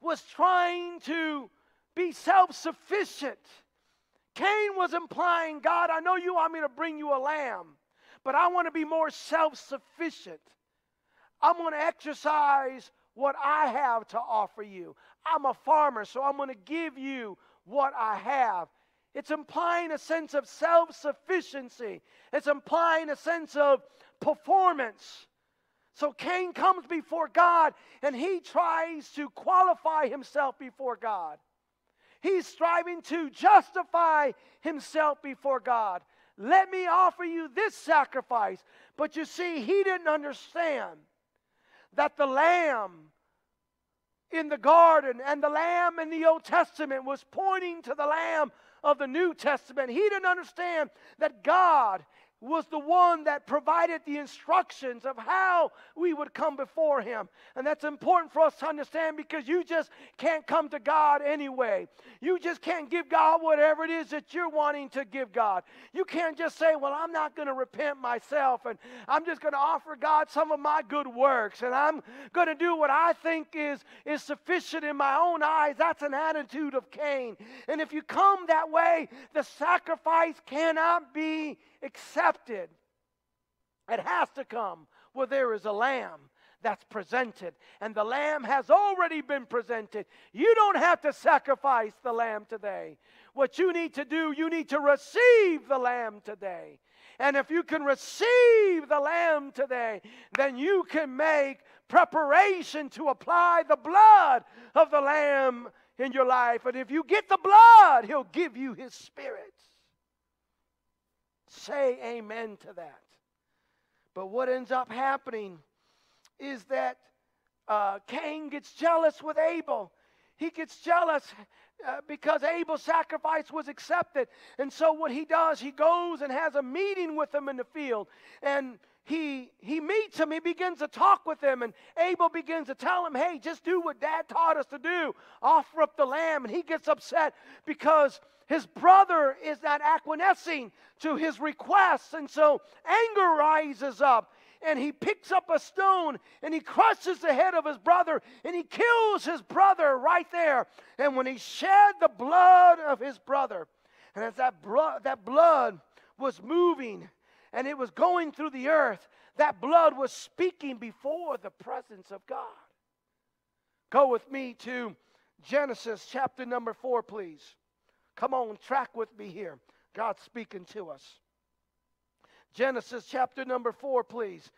was trying to be self sufficient. Cain was implying, God, I know you want me to bring you a lamb, but I want to be more self sufficient. I'm going to exercise what I have to offer you. I'm a farmer, so I'm going to give you what I have. It's implying a sense of self sufficiency, it's implying a sense of performance. So Cain comes before God and he tries to qualify himself before God. He's striving to justify himself before God. Let me offer you this sacrifice. But you see, he didn't understand that the lamb in the garden and the lamb in the Old Testament was pointing to the lamb of the New Testament. He didn't understand that God was the one that provided the instructions of how we would come before Him. And that's important for us to understand because you just can't come to God anyway. You just can't give God whatever it is that you're wanting to give God. You can't just say, Well, I'm not going to repent myself and I'm just going to offer God some of my good works and I'm going to do what I think is, is sufficient in my own eyes. That's an attitude of Cain. And if you come that way, the sacrifice cannot be accepted. It has to come where there is a lamb that's presented. And the lamb has already been presented. You don't have to sacrifice the lamb today. What you need to do, you need to receive the lamb today. And if you can receive the lamb today, then you can make preparation to apply the blood of the lamb in your life. And if you get the blood, he'll give you his spirit. Say amen to that. But what ends up happening is that uh, Cain gets jealous with Abel. He gets jealous uh, because Abel's sacrifice was accepted. And so what he does, he goes and has a meeting with him in the field. And he, he meets him, he begins to talk with him, and Abel begins to tell him, hey, just do what dad taught us to do offer up the lamb. And he gets upset because his brother is not acquiescing to his requests. And so anger rises up. And he picks up a stone and he crushes the head of his brother and he kills his brother right there. And when he shed the blood of his brother, and as that, bro- that blood was moving and it was going through the earth, that blood was speaking before the presence of God. Go with me to Genesis chapter number four, please. Come on, track with me here. God's speaking to us. Genesis chapter number four, please.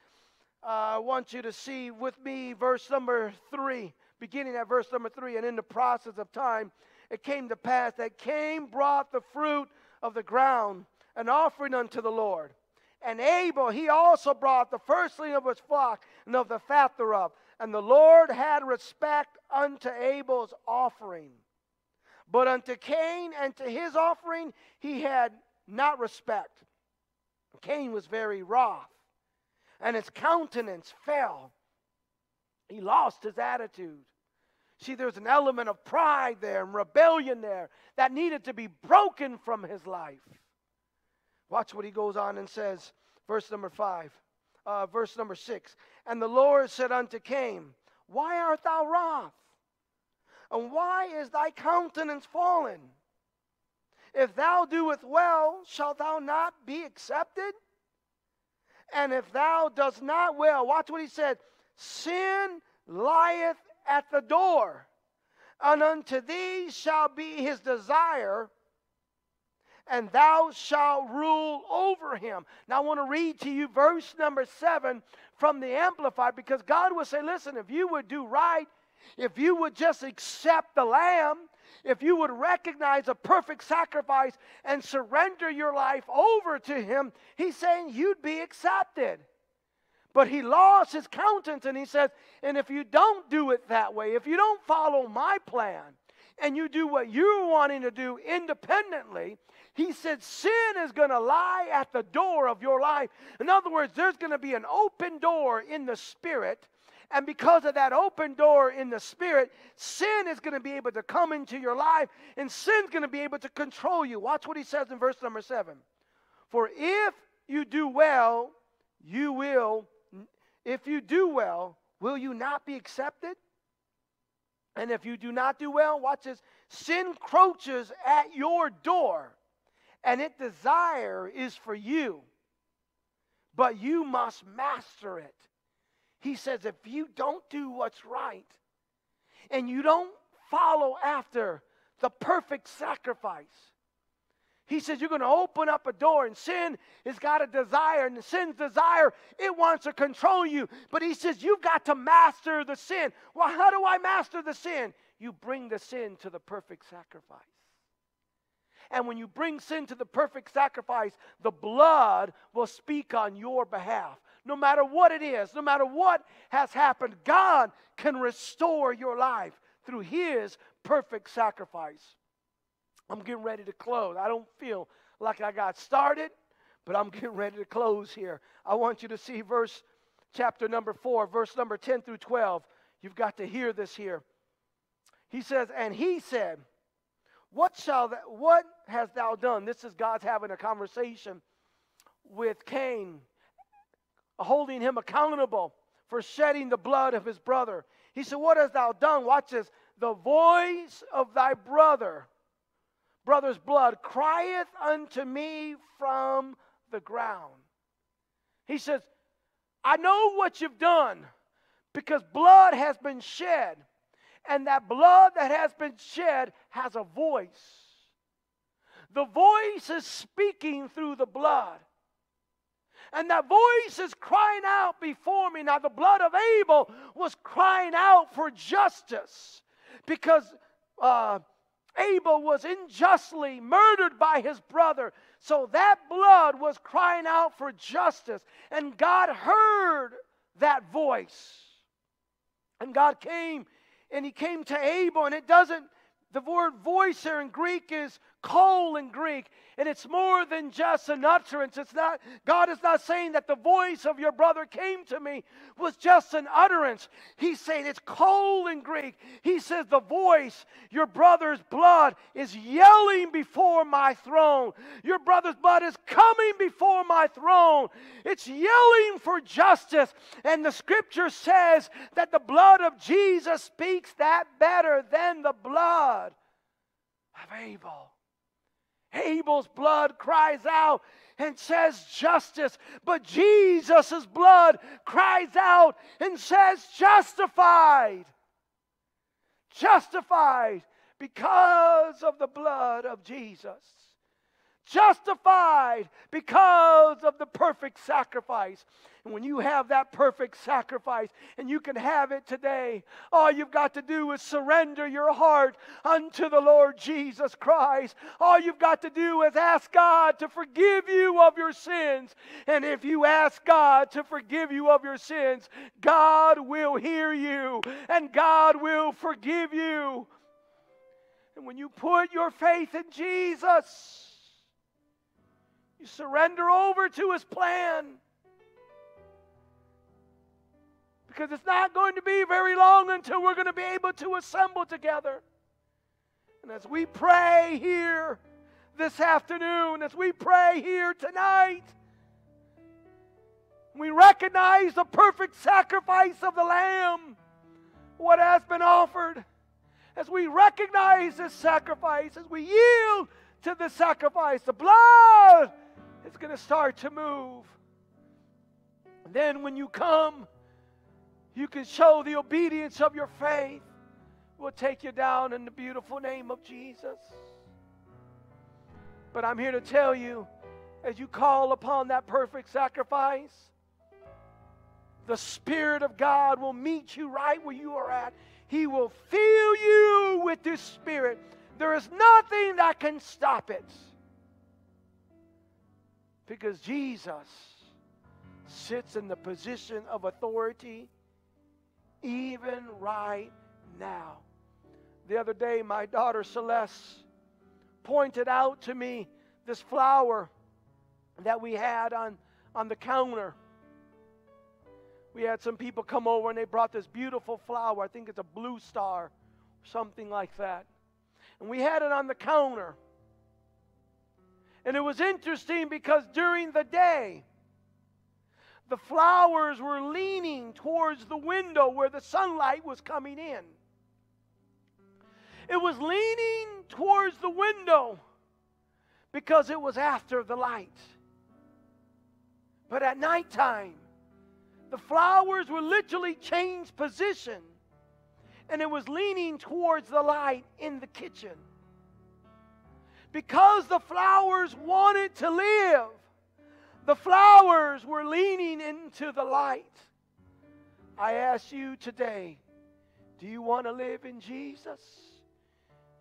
Uh, I want you to see with me verse number three, beginning at verse number three. And in the process of time, it came to pass that Cain brought the fruit of the ground, an offering unto the Lord. And Abel, he also brought the firstling of his flock and of the fat thereof. And the Lord had respect unto Abel's offering. But unto Cain and to his offering he had not respect. Cain was very wroth, and his countenance fell. He lost his attitude. See, there's an element of pride there and rebellion there that needed to be broken from his life. Watch what he goes on and says, verse number five, uh, verse number six. And the Lord said unto Cain, Why art thou wroth? And why is thy countenance fallen? If thou doest well, shalt thou not be accepted? And if thou dost not well, watch what he said sin lieth at the door, and unto thee shall be his desire, and thou shalt rule over him. Now, I want to read to you verse number seven from the Amplified because God will say, Listen, if you would do right, if you would just accept the Lamb, if you would recognize a perfect sacrifice and surrender your life over to Him, He's saying you'd be accepted. But he lost his countenance and he says, And if you don't do it that way, if you don't follow my plan, and you do what you're wanting to do independently, he said sin is going to lie at the door of your life. In other words, there's going to be an open door in the spirit. And because of that open door in the spirit, sin is going to be able to come into your life and sin's going to be able to control you. Watch what he says in verse number seven. For if you do well, you will if you do well, will you not be accepted? And if you do not do well, watch this sin crouches at your door, and its desire is for you, but you must master it. He says, if you don't do what's right, and you don't follow after the perfect sacrifice, he says you're going to open up a door, and sin has got a desire, and sin's desire, it wants to control you. But he says you've got to master the sin. Well, how do I master the sin? You bring the sin to the perfect sacrifice. And when you bring sin to the perfect sacrifice, the blood will speak on your behalf. No matter what it is, no matter what has happened, God can restore your life through His perfect sacrifice. I'm getting ready to close. I don't feel like I got started, but I'm [LAUGHS] getting ready to close here. I want you to see verse chapter number 4, verse number 10 through 12. You've got to hear this here. He says, And he said, What shall that, what hast thou done? This is God's having a conversation with Cain, holding him accountable for shedding the blood of his brother. He said, What hast thou done? Watch this. The voice of thy brother brother's blood crieth unto me from the ground. He says, I know what you've done because blood has been shed. And that blood that has been shed has a voice. The voice is speaking through the blood. And that voice is crying out before me. Now, the blood of Abel was crying out for justice because uh, Abel was unjustly murdered by his brother. So that blood was crying out for justice. And God heard that voice. And God came and he came to Abel, and it doesn't, the word voice here in Greek is call in Greek. And it's more than just an utterance. It's not, God is not saying that the voice of your brother came to me was just an utterance. He's saying it's call in Greek. He says, The voice, your brother's blood, is yelling before my throne. Your brother's blood is coming before my throne. It's yelling for justice. And the scripture says that the blood of Jesus speaks that better than the blood of Abel. Abel's blood cries out and says justice, but Jesus' blood cries out and says justified. Justified because of the blood of Jesus justified because of the perfect sacrifice. And when you have that perfect sacrifice and you can have it today, all you've got to do is surrender your heart unto the Lord Jesus Christ. All you've got to do is ask God to forgive you of your sins. And if you ask God to forgive you of your sins, God will hear you and God will forgive you. And when you put your faith in Jesus, you surrender over to His plan. Because it's not going to be very long until we're going to be able to assemble together. And as we pray here this afternoon, as we pray here tonight, we recognize the perfect sacrifice of the Lamb, what has been offered. As we recognize this sacrifice, as we yield to the sacrifice, the blood it's going to start to move. And then when you come, you can show the obedience of your faith. We'll take you down in the beautiful name of Jesus. But I'm here to tell you as you call upon that perfect sacrifice, the Spirit of God will meet you right where you are at. He will fill you with His Spirit. There is nothing that can stop it. Because Jesus sits in the position of authority even right now. The other day, my daughter Celeste pointed out to me this flower that we had on, on the counter. We had some people come over and they brought this beautiful flower. I think it's a blue star, something like that. And we had it on the counter. And it was interesting because during the day, the flowers were leaning towards the window where the sunlight was coming in. It was leaning towards the window because it was after the light. But at nighttime, the flowers were literally changed position and it was leaning towards the light in the kitchen. Because the flowers wanted to live, the flowers were leaning into the light. I ask you today do you want to live in Jesus?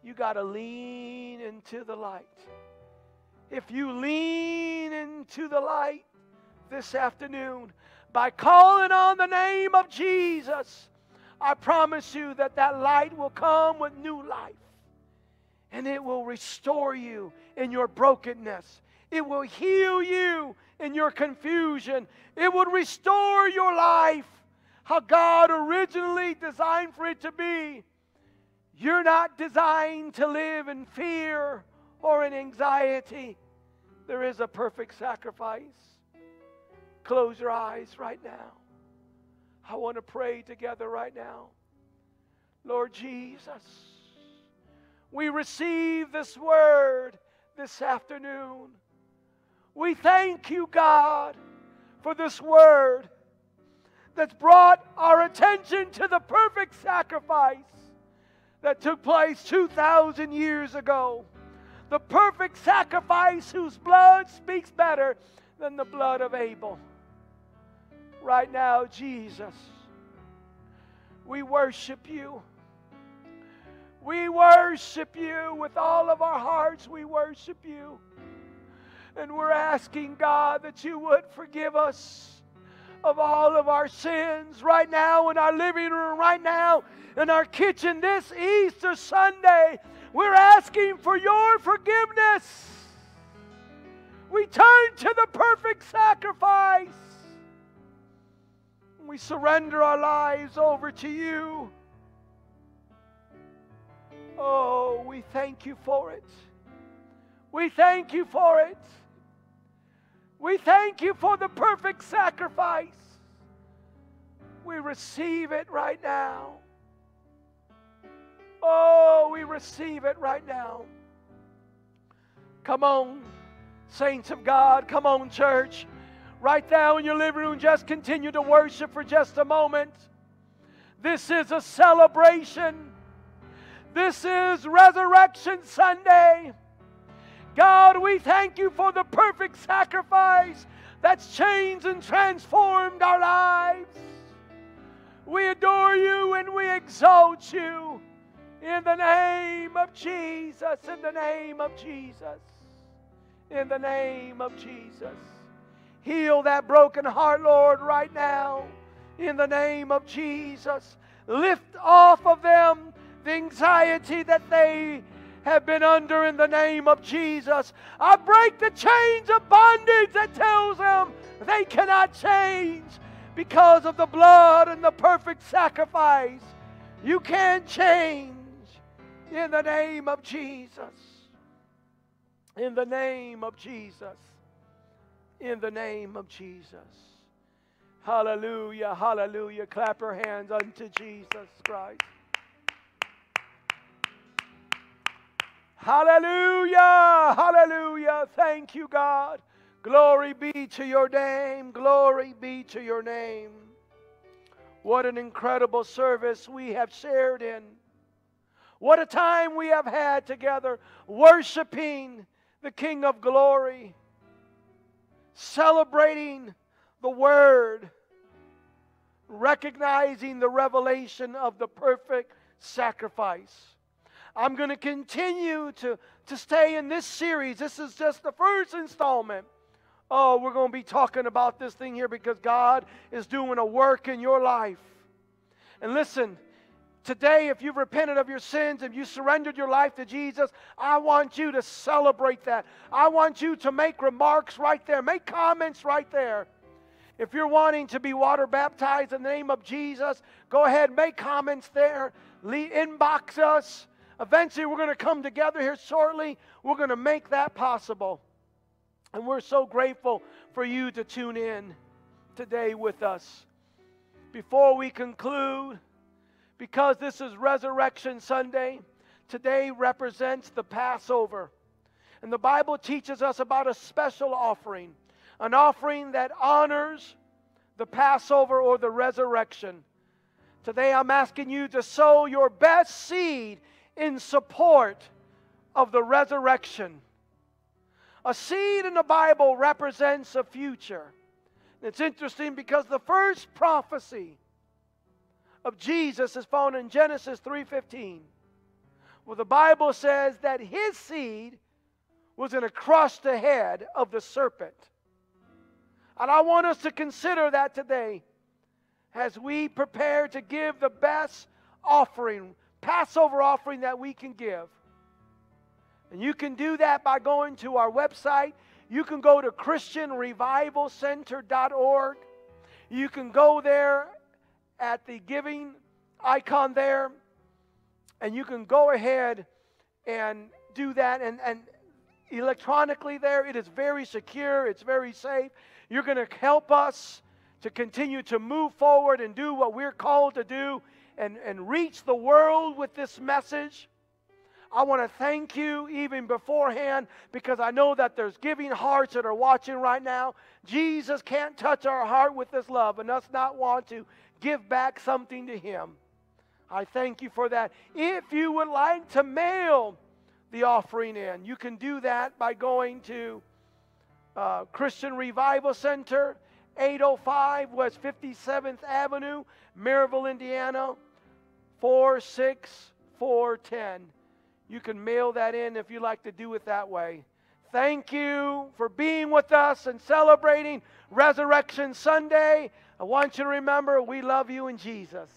You got to lean into the light. If you lean into the light this afternoon by calling on the name of Jesus, I promise you that that light will come with new life and it will restore you in your brokenness. It will heal you in your confusion. It would restore your life how God originally designed for it to be. You're not designed to live in fear or in anxiety. There is a perfect sacrifice. Close your eyes right now. I want to pray together right now. Lord Jesus, we receive this word this afternoon. We thank you, God, for this word that's brought our attention to the perfect sacrifice that took place 2,000 years ago. The perfect sacrifice whose blood speaks better than the blood of Abel. Right now, Jesus, we worship you. We worship you with all of our hearts. We worship you. And we're asking, God, that you would forgive us of all of our sins right now in our living room, right now in our kitchen this Easter Sunday. We're asking for your forgiveness. We turn to the perfect sacrifice. We surrender our lives over to you. Oh, we thank you for it. We thank you for it. We thank you for the perfect sacrifice. We receive it right now. Oh, we receive it right now. Come on, saints of God. Come on, church. Right now in your living room, just continue to worship for just a moment. This is a celebration. This is Resurrection Sunday. God, we thank you for the perfect sacrifice that's changed and transformed our lives. We adore you and we exalt you in the name of Jesus, in the name of Jesus, in the name of Jesus. Heal that broken heart, Lord, right now, in the name of Jesus. Lift off of them the anxiety that they have been under in the name of Jesus. I break the chains of bondage that tells them they cannot change because of the blood and the perfect sacrifice. You can change in the name of Jesus. In the name of Jesus. In the name of Jesus. Hallelujah, hallelujah. Clap your hands unto Jesus Christ. Hallelujah, hallelujah. Thank you, God. Glory be to your name. Glory be to your name. What an incredible service we have shared in. What a time we have had together worshiping the King of glory, celebrating the Word, recognizing the revelation of the perfect sacrifice. I'm going to continue to, to stay in this series. This is just the first installment. Oh, we're going to be talking about this thing here because God is doing a work in your life. And listen, today, if you've repented of your sins and you surrendered your life to Jesus, I want you to celebrate that. I want you to make remarks right there, make comments right there. If you're wanting to be water baptized in the name of Jesus, go ahead, make comments there, inbox us. Eventually, we're going to come together here shortly. We're going to make that possible. And we're so grateful for you to tune in today with us. Before we conclude, because this is Resurrection Sunday, today represents the Passover. And the Bible teaches us about a special offering, an offering that honors the Passover or the resurrection. Today I'm asking you to sow your best seed in support of the resurrection. A seed in the Bible represents a future. It's interesting because the first prophecy of Jesus is found in Genesis 3:15. Where the Bible says that his seed was going to crush the head of the serpent. And I want us to consider that today as we prepare to give the best offering, Passover offering that we can give. And you can do that by going to our website. You can go to ChristianRevivalCenter.org. You can go there at the giving icon there, and you can go ahead and do that. And, and electronically there, it is very secure, it's very safe. You're going to help us to continue to move forward and do what we're called to do and, and reach the world with this message. I want to thank you even beforehand because I know that there's giving hearts that are watching right now. Jesus can't touch our heart with this love and us not want to give back something to Him. I thank you for that. If you would like to mail the offering in, you can do that by going to uh, Christian Revival Center, 805 West 57th Avenue, Merrillville, Indiana, 46410. You can mail that in if you like to do it that way. Thank you for being with us and celebrating Resurrection Sunday. I want you to remember we love you in Jesus.